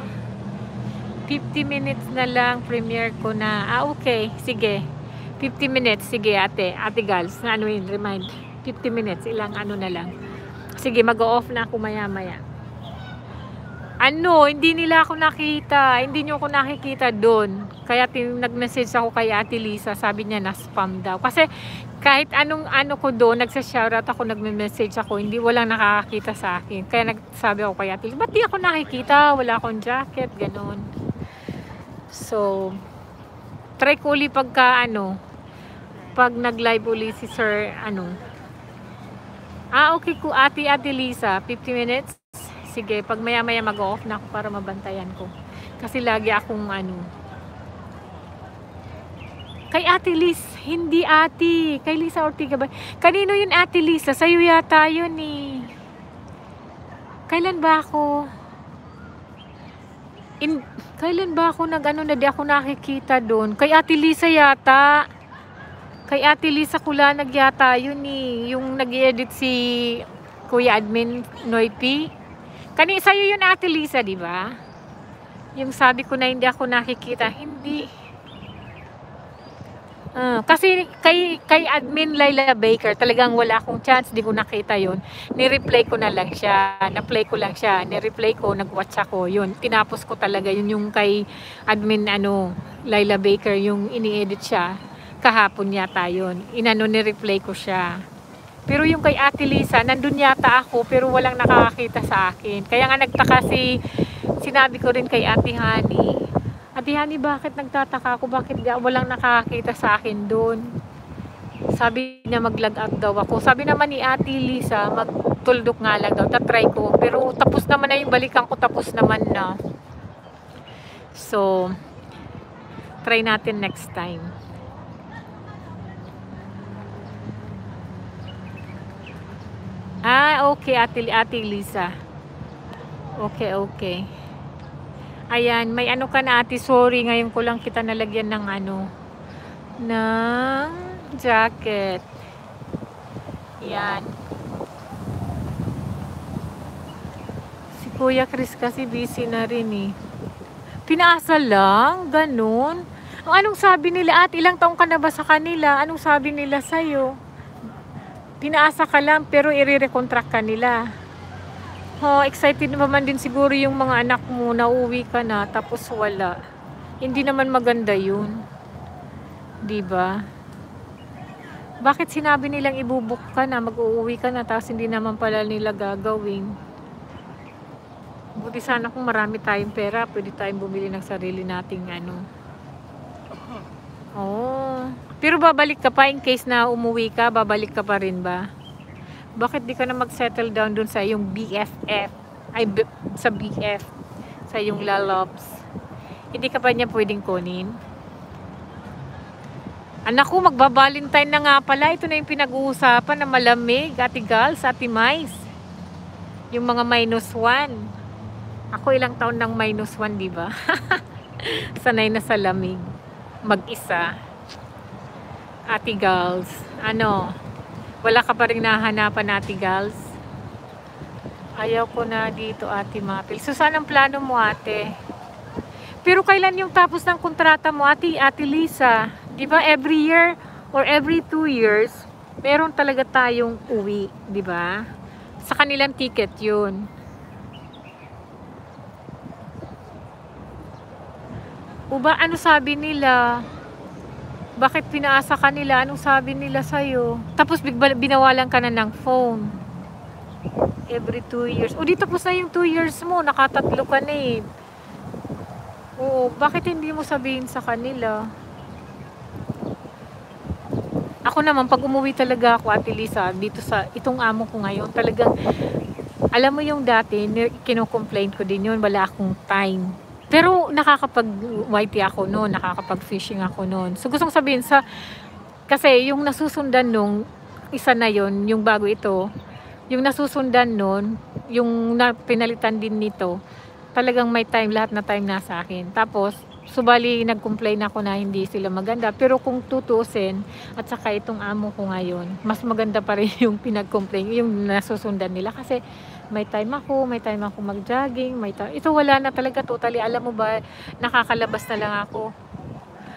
50 minutes na lang, premiere ko na. Ah, okay. Sige. 50 minutes. Sige, ate. Ate. Na ano yun, remind. 50 minutes. Ilang ano na lang. Sige, mag-off na ako maya-maya. Ano, hindi nila ako nakita. Hindi nyo ako nakikita doon. Kaya nag-message ako kay Ate Lisa. Sabi niya na spam daw. Kasi kahit anong ano ko doon, nagsa-shoutout ako, nagme-message ako, hindi walang nakakakita sa akin. Kaya nagsabi ako kay Ate ba't di ako nakikita? Wala akong jacket, ganun. So, try ko uli pagka ano, pag nag-live uli si Sir, ano. Ah, okay ko, Ate Ate Lisa, 50 minutes. Sige, pag maya maya mag-off na ako para mabantayan ko. Kasi lagi akong ano. Kay Ate Liz, hindi Ate. Kay Lisa Ortiga ba? Kanino yun Ate Lisa? Sa'yo yata yun eh. Kailan ba ako? In, kailan ba ako nag ano na di ako nakikita doon? Kay Ate Lisa yata. Kay Ate Lisa Kulanag yata yun eh. Yung nag-edit si Kuya Admin Noipi. Kani sa'yo yun Ate Lisa, di ba? Yung sabi ko na hindi ako nakikita, hindi. Ah, kasi kay kay admin Laila Baker, talagang wala akong chance, di ko nakita yun. Ni-replay ko na lang siya, na-play ko lang siya, ni-replay ko, nag-watch ako, yun. Tinapos ko talaga yun yung kay admin ano, Laila Baker, yung ini-edit siya. Kahapon yata yun. Inano, ni-replay ko siya. Pero yung kay Ate Lisa, nandun yata ako, pero walang nakakakita sa akin. Kaya nga nagtaka si, sinabi ko rin kay Ate Honey, Ate Honey, bakit nagtataka ako? Bakit walang nakakakita sa akin doon? Sabi niya mag-log out daw ako. Sabi naman ni Ate Lisa, magtuldok nga lang daw. Tatry ko. Pero tapos naman na yung balikan ko, tapos naman na. So, try natin next time. Ah, okay, Ate, Ate Lisa. Okay, okay. Ayan, may ano ka na ate, sorry, ngayon ko lang kita nalagyan ng ano, ng jacket. Yan. Si Kuya Chris kasi busy na rin eh. Pinaasa lang, ganun. Anong sabi nila at ilang taong ka na ba sa kanila? Anong sabi nila sa'yo? Pinaasa ka lang pero i-recontract ka nila. Oh, excited naman din siguro yung mga anak mo na uwi ka na tapos wala. Hindi naman maganda yun. 'Di ba? Bakit sinabi nilang ibubuk ka na, mag-uuwi ka na tapos hindi naman pala nila gagawin? Buti sana kung marami tayong pera, pwede tayong bumili ng sarili nating ano. Oh. Pero babalik ka pa in case na umuwi ka, babalik ka pa rin ba? Bakit di ka na mag-settle down dun sa yung BFF? Ay, B- sa BF. Sa yung lalops. Hindi ka pa niya pwedeng kunin? Anak ko, magbabalintine na nga pala. Ito na yung pinag-uusapan na malamig. Ati Gals, Ati Mais. Yung mga minus one. Ako ilang taon ng minus one, di ba? Sanay na sa lamig. Mag-isa. Ati Gals. Ano? Wala ka pa rin nahanapan Ati Gals? Ayaw ko na dito Ate Mapil. So ang plano mo ate? Pero kailan yung tapos ng kontrata mo Ate, Ate Lisa? Di ba every year or every two years, meron talaga tayong uwi, di ba? Sa kanilang ticket yun. O ba, ano sabi nila? Bakit pinaasa ka nila? Anong sabi nila sa'yo? Tapos binawalan ka na ng phone. Every two years. O di tapos na yung two years mo. Nakatatlo ka na eh. Oo, bakit hindi mo sabihin sa kanila? Ako naman, pag umuwi talaga ako, Ate Lisa, dito sa, itong amo ko ngayon, talagang, alam mo yung dati, kino-complain ko din yun, wala akong time. Pero nakakapag-whitey ako noon, nakakapag-fishing ako noon. So gustong sabihin sa, kasi yung nasusundan nung isa na yon yung bago ito, yung nasusundan noon, yung na, pinalitan din nito, talagang may time, lahat na time nasa akin. Tapos, subali nag-complain ako na hindi sila maganda. Pero kung tutusin, at saka itong amo ko ngayon, mas maganda pa rin yung pinag-complain, yung nasusundan nila. Kasi may time ako, may time ako mag-jogging, may time. Ito wala na talaga totally. Alam mo ba, nakakalabas na lang ako.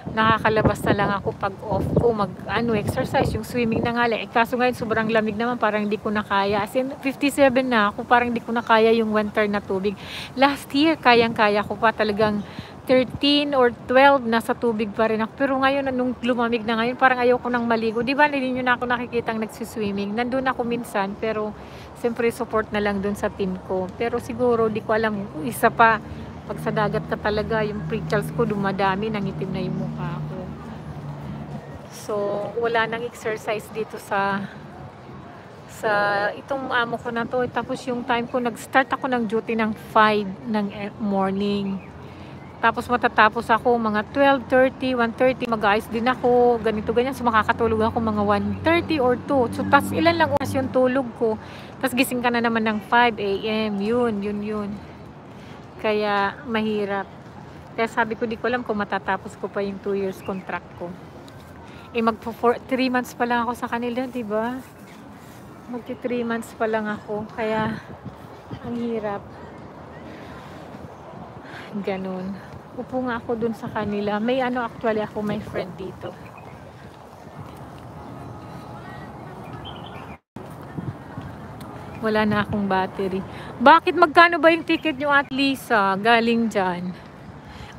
nakakalabas na lang ako pag off ko mag ano exercise yung swimming na nga lang eh, kaso ngayon sobrang lamig naman parang hindi ko na kaya as in 57 na ako parang hindi ko na kaya yung winter na tubig last year kayang kaya ko pa talagang 13 or 12 nasa tubig pa rin ako pero ngayon nung lumamig na ngayon parang ayaw ko nang maligo di ba hindi nyo na ako nakikitang nagsiswimming nandun ako minsan pero siyempre support na lang dun sa team ko pero siguro di ko alam isa pa pag sa dagat ka talaga, yung prickles ko dumadami, nangitim na yung mukha ko. So, wala nang exercise dito sa sa itong amo ko na to. Tapos yung time ko, nag-start ako ng duty ng 5 ng e- morning. Tapos matatapos ako mga 12.30, 1.30, mag-ayos din ako, ganito ganyan. So makakatulog ako mga 1.30 or 2. So tas ilan lang oras yung tulog ko. Tapos gising ka na naman ng 5 a.m. Yun, yun, yun. Kaya mahirap. Kaya sabi ko di ko alam kung matatapos ko pa yung 2 years contract ko. Eh mag 3 months pa lang ako sa kanila, 'di ba? Mag 3 months pa lang ako. Kaya ang hirap. Ganun. Upo nga ako dun sa kanila. May ano actually ako, may friend dito. Wala na akong battery. Bakit magkano ba yung ticket nyo at Lisa? Galing dyan.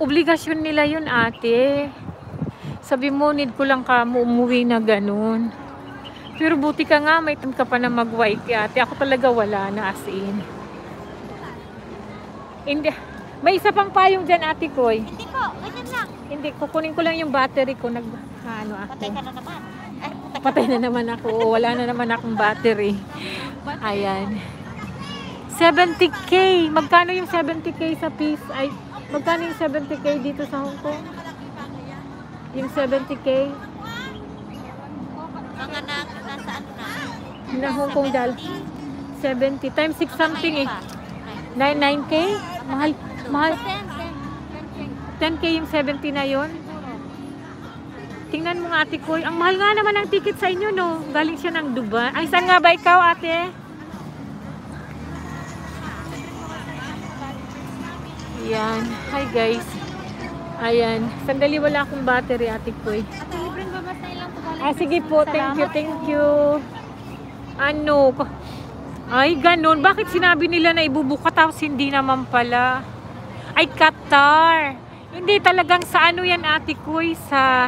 Obligasyon nila yun ate. Sabi mo, need ko lang ka umuwi na ganun. Pero buti ka nga, may time ka pa na mag-white ate. Ako talaga wala na as in. Hindi. May isa pang payong dyan ate Koy. Hindi po, ganyan lang. Hindi, kukunin ko lang yung battery ko. Nag, ano ako. Patay ka na naman. Ay, patay Patay na naman ako. Wala na naman akong battery. Ayan. 70k. Magkano yung 70k sa piece? Ay, magkano yung 70k dito sa Hong Kong? Yung 70k Mga na, nasa ano na. na Hong Kong dal 70 times 6 something eh. 9 9k? Mahal mahal 10k yung 70 na yon. Tingnan mo nga ate ko, ang mahal nga naman ng ticket sa inyo no. Galing siya ng Dubai. Ay, saan nga ba ikaw ate? Yan. Hi guys. Ayan. Sandali wala akong battery ate ko. Ate, libreng babas na ilang po Ah, sige po. Thank you, thank you. Ano? Ay, ganun. Bakit sinabi nila na ibubuka tapos hindi naman pala? Ay, Qatar. Hindi talagang sa ano yan, ate Koy, sa...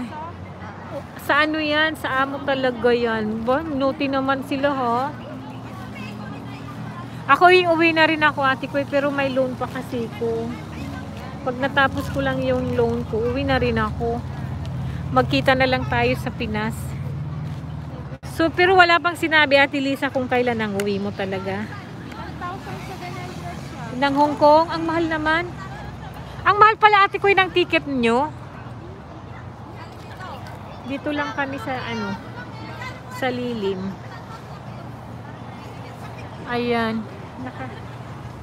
Sa ano yan? Sa amo talaga yan. Ba, nuti naman sila, ha? Ako yung uwi na rin ako, ate Koy, pero may loan pa kasi ko. Pag natapos ko lang yung loan ko, uwi na rin ako magkita na lang tayo sa Pinas. So, pero wala bang sinabi Ate Lisa kung kailan ang uwi mo talaga? 1,700 siya. Ng Hong Kong, ang mahal naman. Ang mahal pala ate ko ng ticket nyo. Dito lang kami sa ano, sa lilim. Ayan.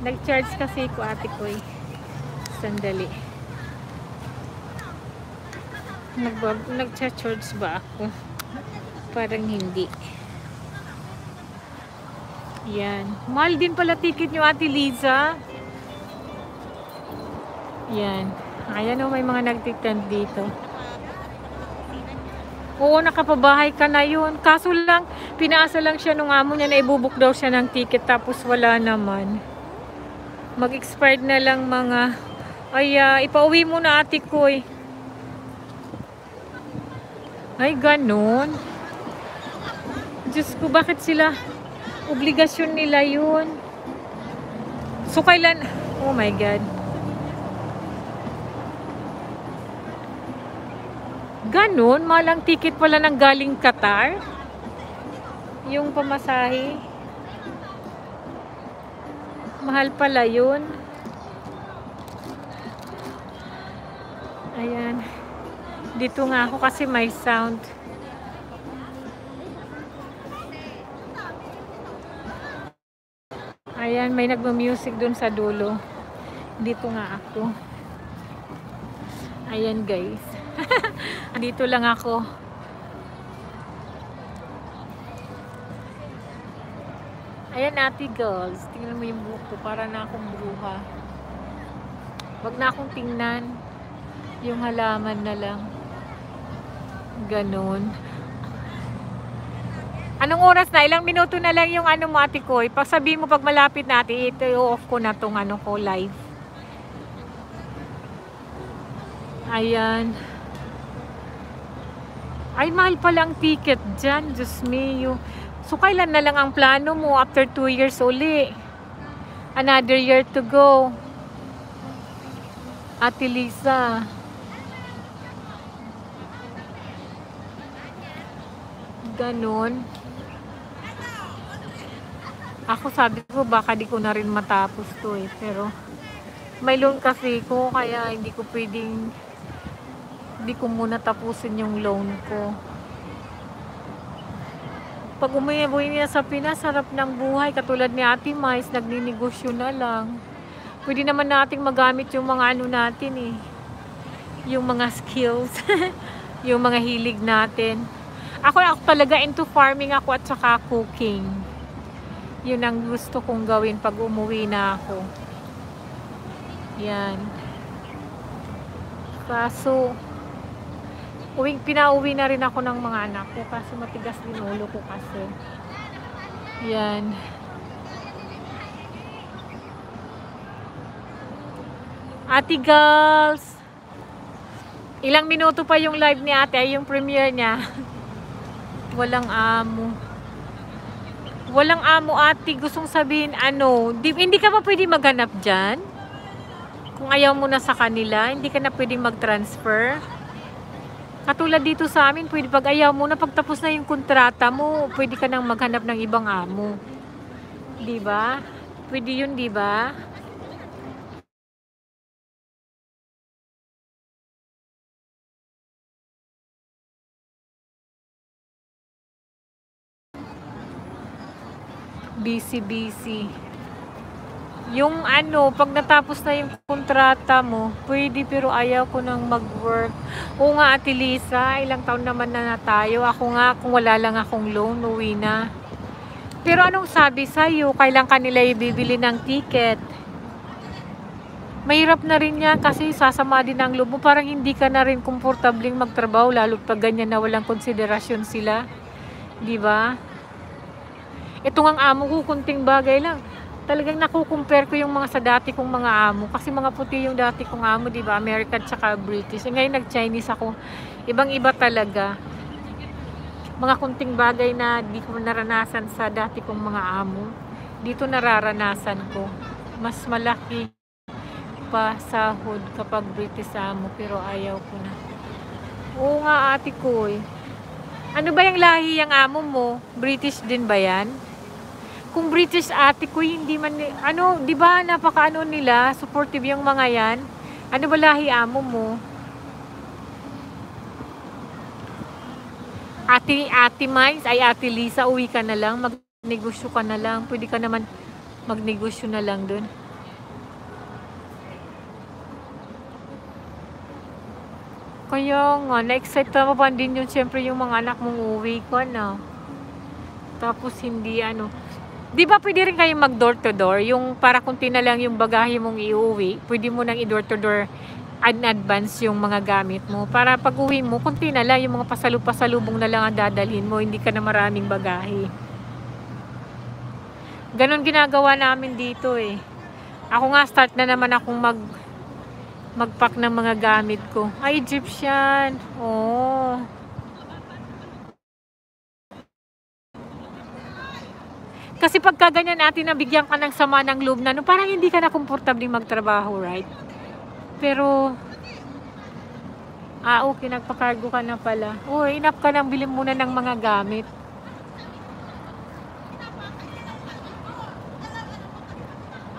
Nag-charge kasi ko ate ko eh. Sandali. Nag-charge ba ako? Parang hindi. Yan. Mahal din pala ticket nyo, Ate Liza. Yan. Ayan o, may mga nagtitent dito. Oo, nakapabahay ka na yun. Kaso lang, pinaasa lang siya nung amo niya na ibubuk daw siya ng ticket tapos wala naman. Mag-expired na lang mga... Ay, ah, ipauwi mo na ate ko eh. Ay, ganun. Diyos ko, bakit sila? Obligasyon nila yun. So, kailan? Oh my God. Ganun? Malang ticket pala ng galing Qatar? Yung pamasahe? Mahal pala yun. Ayan. Dito nga ako kasi may sound. Ayan, may nagma-music dun sa dulo. Dito nga ako. Ayan guys. Dito lang ako. Ayan ate girls. Tingnan mo yung buhok ko. Para na akong bruha. Wag na akong tingnan. Yung halaman na lang. Ganon. Anong oras na? Ilang minuto na lang yung ano mo ate ko. Pag sabihin mo pag malapit na ate, ito off ko na tong ano ko live. Ayan. Ay, mahal pala ang ticket dyan. Diyos mio. So, kailan na lang ang plano mo after 2 years uli? Another year to go. Ate Lisa. Ganon. Ako sabi ko baka di ko na rin matapos to eh. Pero may loan kasi ko kaya hindi ko pwedeng hindi ko muna tapusin yung loan ko. Pag umuwi niya sa Pinas, sarap ng buhay. Katulad ni Ate Mais, nagninegosyo na lang. Pwede naman nating magamit yung mga ano natin eh. Yung mga skills. yung mga hilig natin. Ako, ako talaga into farming ako at saka cooking. Yun ang gusto kong gawin pag umuwi na ako. Yan. Kaso, uwing, pinauwi na rin ako ng mga anak ko kasi matigas din ulo ko kasi. Yan. Ate girls! Ilang minuto pa yung live ni ate, yung premiere niya. Walang amo. Walang amo ate, gustong sabihin ano, di, hindi ka pa pwede maghanap dyan? Kung ayaw mo na sa kanila, hindi ka na pwede mag-transfer? Katulad dito sa amin, pwede pag ayaw mo na pagtapos na yung kontrata mo, pwede ka nang maghanap ng ibang amo. 'Di ba? Pwede 'yun, 'di ba? Busy, busy. Yung ano, pag natapos na yung kontrata mo, pwede pero ayaw ko nang mag-work. Oo nga, Ate Lisa, ilang taon naman na, na tayo. Ako nga, kung wala lang akong loan, uwi na. Pero anong sabi sa'yo? Kailan kanila ibibili ng ticket? Mahirap na rin yan kasi sasama din ang loob mo. Parang hindi ka na rin komportabling magtrabaho lalo pag ganyan na walang konsiderasyon sila. Di ba? Ito ang amo ko, kunting bagay lang talagang nakukumpare ko yung mga sa dati kong mga amo. Kasi mga puti yung dati kong amo, di ba? American tsaka British. E ngayon nag-Chinese ako. Ibang-iba talaga. Mga kunting bagay na di ko naranasan sa dati kong mga amo. Dito nararanasan ko. Mas malaki pa sahod kapag British amo. Pero ayaw ko na. Oo nga ate ko eh. Ano ba yung lahi yung amo mo? British din ba yan? Kung British ate ko, hindi man, ano, di ba, napaka ano nila, supportive yung mga yan. Ano ba lahi amo mo? Ate, ate Mines, ay ate Lisa, uwi ka na lang, magnegosyo ka na lang, pwede ka naman magnegosyo na lang dun. Kaya nga, na-excite pa din yun, syempre yung mga anak mong uwi ko na. Tapos hindi ano, Di ba pwede rin kayong mag door to door? Yung para kung lang yung bagahe mong iuwi, pwede mo nang i-door to door in advance yung mga gamit mo. Para pag uwi mo, kunti na lang, yung mga pasalub-pasalubong na lang ang dadalhin mo, hindi ka na maraming bagahe. Ganon ginagawa namin dito eh. Ako nga, start na naman akong mag magpack ng mga gamit ko. Ay, Egyptian. Oh. Kasi pagka ganyan natin nabigyan ka ng sama ng loob na, no, parang hindi ka na komportable magtrabaho, right? Pero, ah, okay, nagpakargo ka na pala. Oh, enough ka nang bilhin muna ng mga gamit.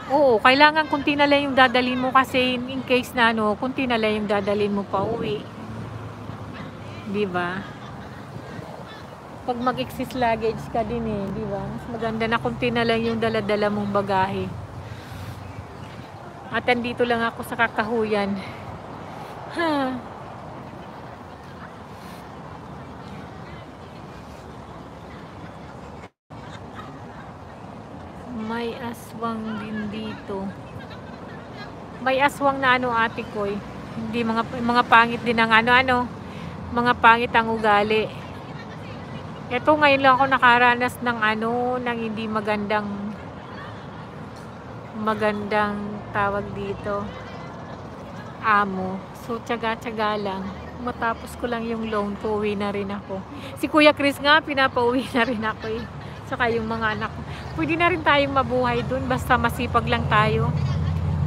Oo, kailangan kunti na lang yung dadalhin mo kasi in case na ano, kunti na lang yung dadalhin mo pa uwi. 'Di ba? Pag mag-exist luggage ka din eh, di ba? Mas maganda na kunti na lang yung dala-dala mong bagahe. At andito lang ako sa kakahuyan. Ha. May aswang din dito. May aswang na ano ate ko eh. Hindi mga mga pangit din ang ano ano mga pangit ang ugali. Ito ngayon lang ako nakaranas ng ano, ng hindi magandang magandang tawag dito amo. So, tsaga-tsaga lang. Matapos ko lang yung loan ko, uwi na rin ako. Si Kuya Chris nga, pinapauwi na rin ako eh. Saka yung mga anak ko. Pwede na rin tayong mabuhay dun, basta masipag lang tayo.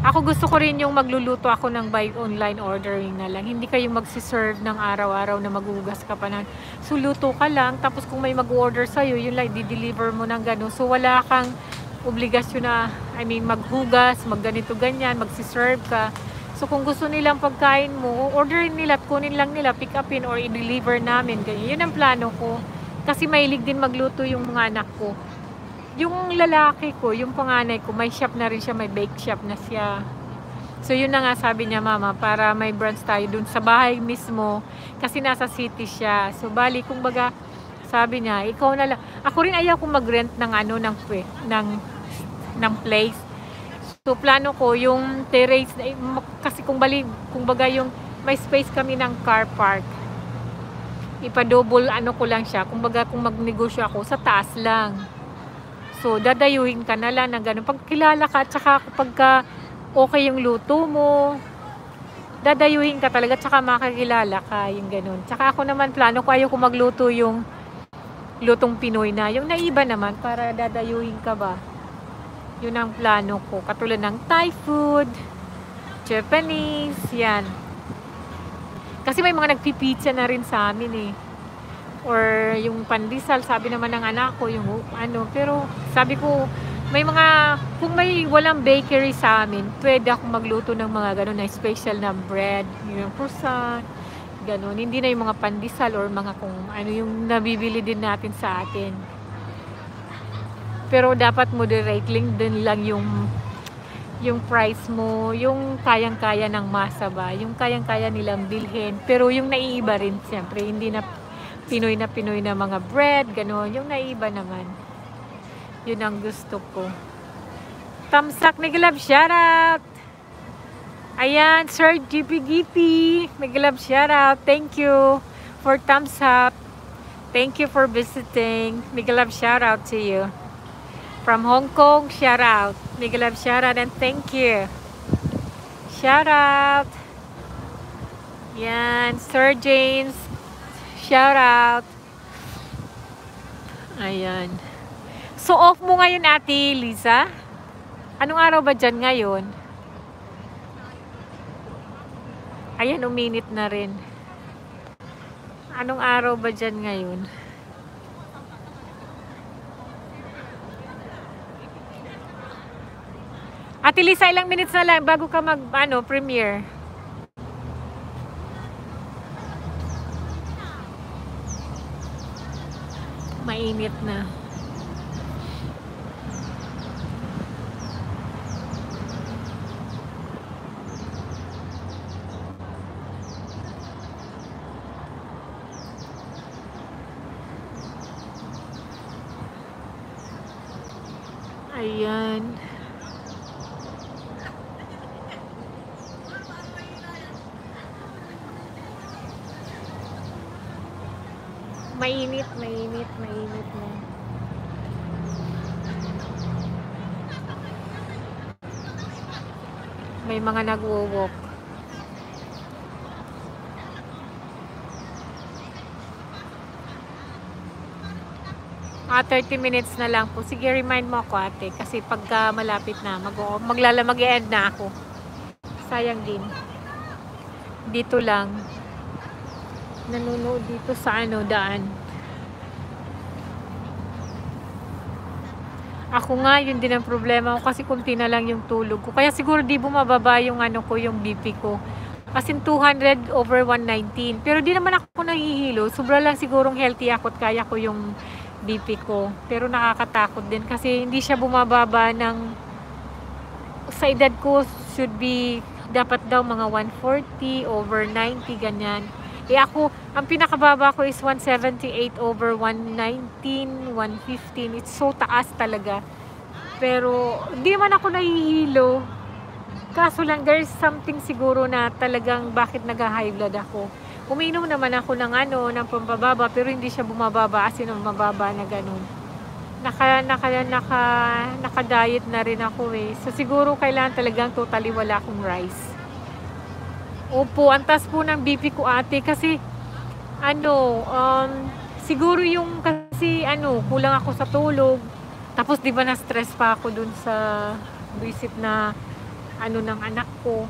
Ako gusto ko rin yung magluluto ako ng by online ordering na lang. Hindi kayo magsiserve ng araw-araw na magugas ka pa na. So, luto ka lang. Tapos kung may mag-order sa'yo, yun lang, di-deliver mo ng gano'n. So, wala kang obligasyon na, I mean, maghugas, magganito ganyan, magsiserve ka. So, kung gusto nilang pagkain mo, orderin nila at kunin lang nila, pick upin or i-deliver namin. Ganyan. Yun ang plano ko. Kasi mahilig din magluto yung mga anak ko. Yung lalaki ko, yung panganay ko, may shop na rin siya, may bake shop na siya. So, yun na nga sabi niya, mama, para may branch tayo dun sa bahay mismo. Kasi nasa city siya. So, bali, kung baga, sabi niya, ikaw na lang. Ako rin ayaw kong mag-rent ng ano, ng, ng, ng place. So, plano ko, yung terrace, na- kasi kung bali, kung yung, may space kami ng car park. Ipa-double ano ko lang siya. Kung baga, kung magnegosyo ako, sa taas lang. So, dadayuhin ka na lang ng ganun. Pag kilala ka, at saka kapag ka okay yung luto mo, dadayuhin ka talaga, tsaka makakilala ka, yung ganun. Tsaka ako naman, plano ko, ayaw ko magluto yung lutong Pinoy na. Yung naiba naman, para dadayuhin ka ba. Yun ang plano ko. Katulad ng Thai food, Japanese, yan. Kasi may mga nagpipizza na rin sa amin eh or yung pandesal, sabi naman ng anak ko, yung ano, pero sabi ko, may mga, kung may walang bakery sa amin, pwede ako magluto ng mga ganun na special na bread, yung croissant, ganun. Hindi na yung mga pandesal or mga kung ano yung nabibili din natin sa atin. Pero dapat moderate lang din lang yung yung price mo, yung kayang-kaya ng masa ba, yung kayang-kaya nilang bilhin. Pero yung naiiba rin, siyempre, hindi na Pinoy na Pinoy na mga bread, gano'n. Yung naiba naman. Yun ang gusto ko. Tamsak, Miglab, shoutout! Ayan, Sir GP Gippy, Miglab, shoutout. Thank you for thumbs up. Thank you for visiting. Miglab, shoutout to you. From Hong Kong, shoutout. Miglab, shoutout and thank you. Shoutout. Yan, Sir James, Shout out. Ayan. So, off mo ngayon, ate Lisa? Anong araw ba dyan ngayon? Ayan, uminit na rin. Anong araw ba dyan ngayon? Ate Lisa, ilang minutes na lang bago ka mag, ano, premiere? Mainit na. Ayan. Mainit, mainit, mainit na. May mga nagwo-walk. Ah, 30 minutes na lang po. Sige, remind mo ako ate. Kasi pagka malapit na, mag maglala mag end na ako. Sayang din. Dito lang nanonood dito sa ano daan. Ako nga, yun din ang problema ko kasi kunti na lang yung tulog ko. Kaya siguro di bumababa yung ano ko, yung BP ko. As in 200 over 119. Pero di naman ako nahihilo. Sobra lang sigurong healthy ako at kaya ko yung BP ko. Pero nakakatakot din kasi hindi siya bumababa ng sa edad ko should be dapat daw mga 140 over 90 ganyan. Eh ako, ang pinakababa ko is 178 over 119, 115. It's so taas talaga. Pero, hindi man ako nahihilo. Kaso lang, there's something siguro na talagang bakit nag-high blood ako. Uminom naman ako ng ano, ng pampababa, pero hindi siya bumababa as in mababa na ganun. Naka, naka, naka, naka-diet na rin ako eh. So siguro kailangan talagang totally wala akong rice. Opo, ang taas po ng BP ko ate kasi ano, um, siguro yung kasi ano, kulang ako sa tulog. Tapos di ba na-stress pa ako dun sa visit na ano ng anak ko.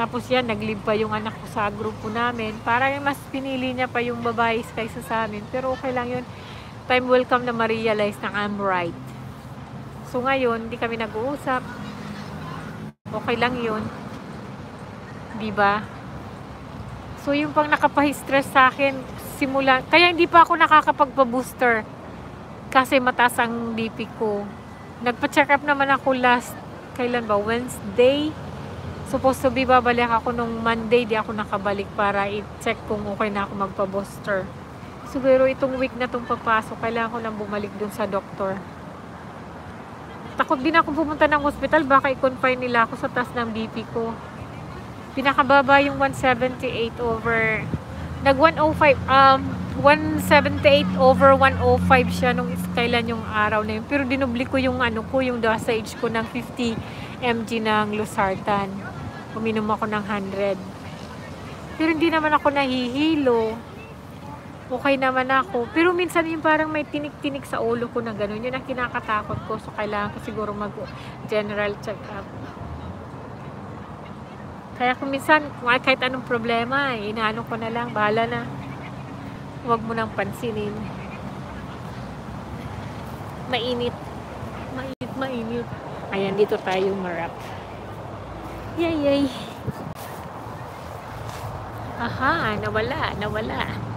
Tapos yan, nag-leave pa yung anak ko sa grupo namin. Parang mas pinili niya pa yung babae kaysa sa amin. Pero okay lang yun. Time will come na ma-realize na I'm right. So ngayon, hindi kami nag-uusap. Okay lang yun. Ba? So yung pang nakapahi-stress sa akin, simula, kaya hindi pa ako nakakapagpa-booster. Kasi mataas ang BP ko. Nagpa-check up naman ako last, kailan ba? Wednesday. Supposed to be babalik ako nung Monday, di ako nakabalik para i-check kung okay na ako magpa-booster. Siguro itong week na itong papasok, kailangan ko nang bumalik dun sa doktor. Takot din ako pumunta ng hospital, baka i-confine nila ako sa taas ng BP ko. Pinakababa yung 178 over, nag 105, um, 178 over 105 siya nung kailan yung araw na yun. Pero dinubli ko yung ano ko, yung dosage ko ng 50 mg ng Losartan. Uminom ako ng 100. Pero hindi naman ako nahihilo. Okay naman ako. Pero minsan yung parang may tinik-tinik sa ulo ko na gano'n. Yun ang kinakatakot ko. So, kailangan ko siguro mag-general check-up. Kaya kung minsan, kahit anong problema, eh, inaano ko na lang, bahala na. Huwag mo nang pansinin. Mainit. Mainit, mainit. Ayan, dito tayo marap. Yay, yay. Aha, nawala, nawala.